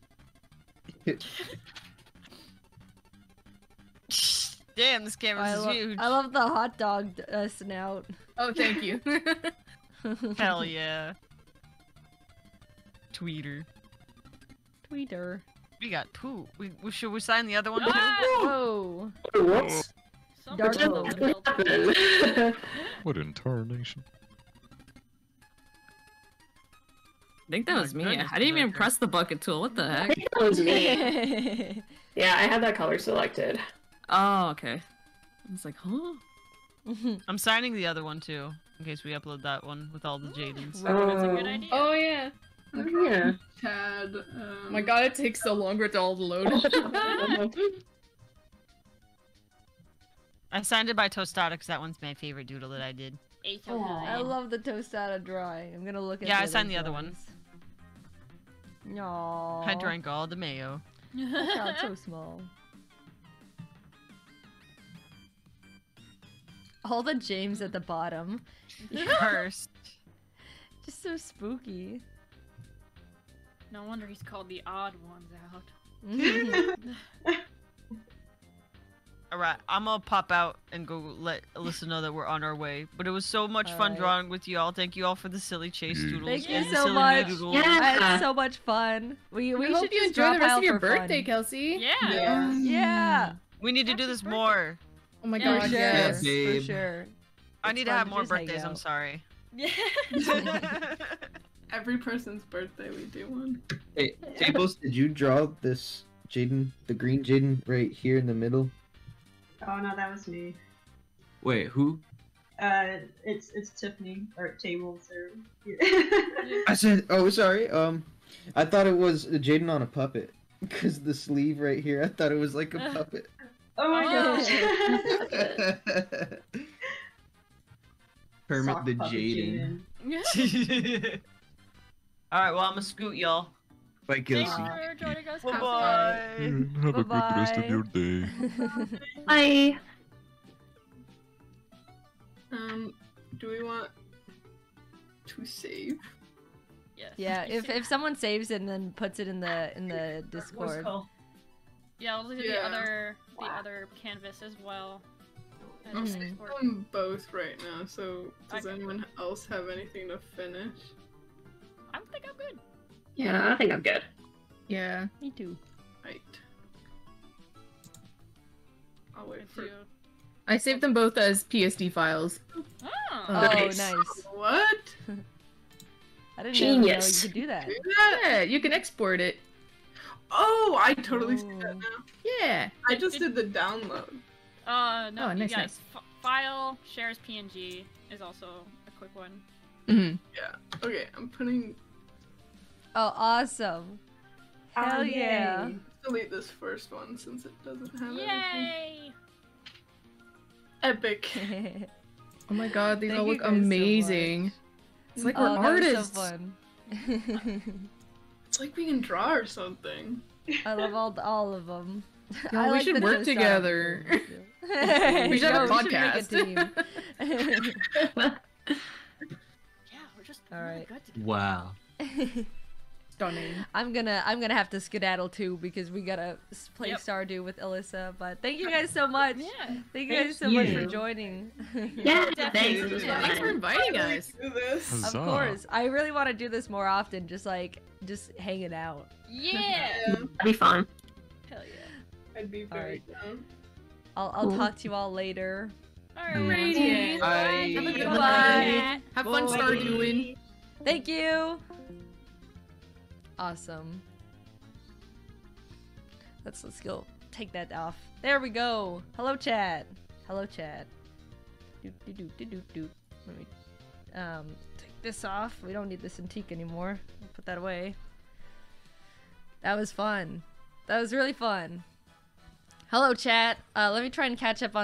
Damn, this I, camera's lo- huge. I love the hot dog uh, snout. Oh, thank you. Hell yeah. Tweeter. Tweeter. We got two. We, we should we sign the other one too? Ah! Whoa. Whoops. Someone Dark else mode. built What it. *laughs* What in tarnation? I think that Oh was me. goodness, I didn't even press the bucket tool. What the I heck? think that was me. *laughs* Yeah, I had that color selected. Oh, okay. I was like, huh? I'm signing the other one too, in case we upload that one with all the Jaidens. That's a Oh. good idea. Oh yeah. Oh, yeah. Chad. Um, Oh my god, it takes so longer to all to load. *laughs* *laughs* I signed it by Tostada because that one's my favorite doodle that I did. Eight Aw. I love the tostada drawing. I'm gonna look at Yeah, the I signed the other one. No. I drank all the mayo. That's so *laughs* small. All the James at the bottom. *laughs* Cursed. *laughs* Just so spooky. No wonder he's called the odd ones out. *laughs* Alright, I'm gonna pop out and go let Alyssa know that we're on our way. But it was so much fun Alright. drawing with you all. Thank you all for the silly chase mm. doodles. Thank you and so silly much. doodles. Yeah. I had so much fun. We, we We hope should you enjoy the rest of your for fun. birthday, Kelsey. Yeah. Yeah. Yeah, We need to do this birthday. more. Oh my Yeah, for god, sure. yes. babe. For sure. I need to have more birthdays, I'm sorry. Yeah. *laughs* Every person's birthday, we do one. Hey, Tables, did you draw this Jaiden, the green Jaiden right here in the middle? Oh no, that was me. Wait, who? Uh, it's it's Tiffany or tables or. *laughs* I said, oh, sorry. Um, I thought it was Jaiden on a puppet. Because the sleeve right here, I thought it was like a *laughs* puppet. Oh my Oh. gosh. *laughs* Kermit Sock the puppet Jaiden. *laughs* All right, well I'm gonna scoot y'all. Bye, Thanks Kelsey. for joining us. Bye bye. Have a good rest of your day. *laughs* Bye. Um, do we want to save? Yes. yeah, if if someone saves it and then puts it in the in the What's Discord. It called? Yeah, I'll do the Yeah. other the other canvas as well. Mm-hmm. I'm just saving export- both right now. So, does Okay. anyone else have anything to finish? I think I'm good. Yeah, I think I'm good. Yeah. Me too. Right. I'll wait for. to- I saved them both as PSD files. Oh. Oh, Nice. nice. What? *laughs* I didn't even know you Genius. could do that. Do that? Yeah, you can export it. Oh, I totally see that Oh. now. Yeah. I just did the download. Uh, no, Oh, nice, yes. nice. F- file shares PNG is also a quick one. Mm-hmm. Yeah. Okay, I'm putting. Oh, awesome. Hell Oh, yeah. yay. Delete this first one since it doesn't have anything. Yay! Epic. *laughs* Oh my god, these Thank all look guys so amazing. it's like we're oh, artists. That was so fun. *laughs* It's like we can draw or something. I love all all of them. *laughs* Yo, we like should the work together. *laughs* *laughs* we should have a Make a podcast. team. Yeah, we're just All really right. good together. Wow. Stunning. I'm gonna I'm gonna have to skedaddle too because we gotta play Yep. Stardew with Alyssa. But thank you guys so much. Yeah. Thank you guys so Thank much for joining. *laughs* Yeah, thanks. Yeah, Thanks for inviting Finally us. Do this. of course, I really want to do this more often. Just like just hanging out. Yeah. Yeah, That'd be fun. Hell yeah. I'd be very down. I'll I'll Cool. talk to you all later. Alrighty. Bye. Have a good Bye. one. Have fun Bye. Stardewing. Thank you. Awesome. Let's let's go take that off. There we go. Hello chat. Hello chat. Let me um take this off. We don't need this antique anymore. Put that away. That was fun. That was really fun. Hello chat. Uh, let me try and catch up on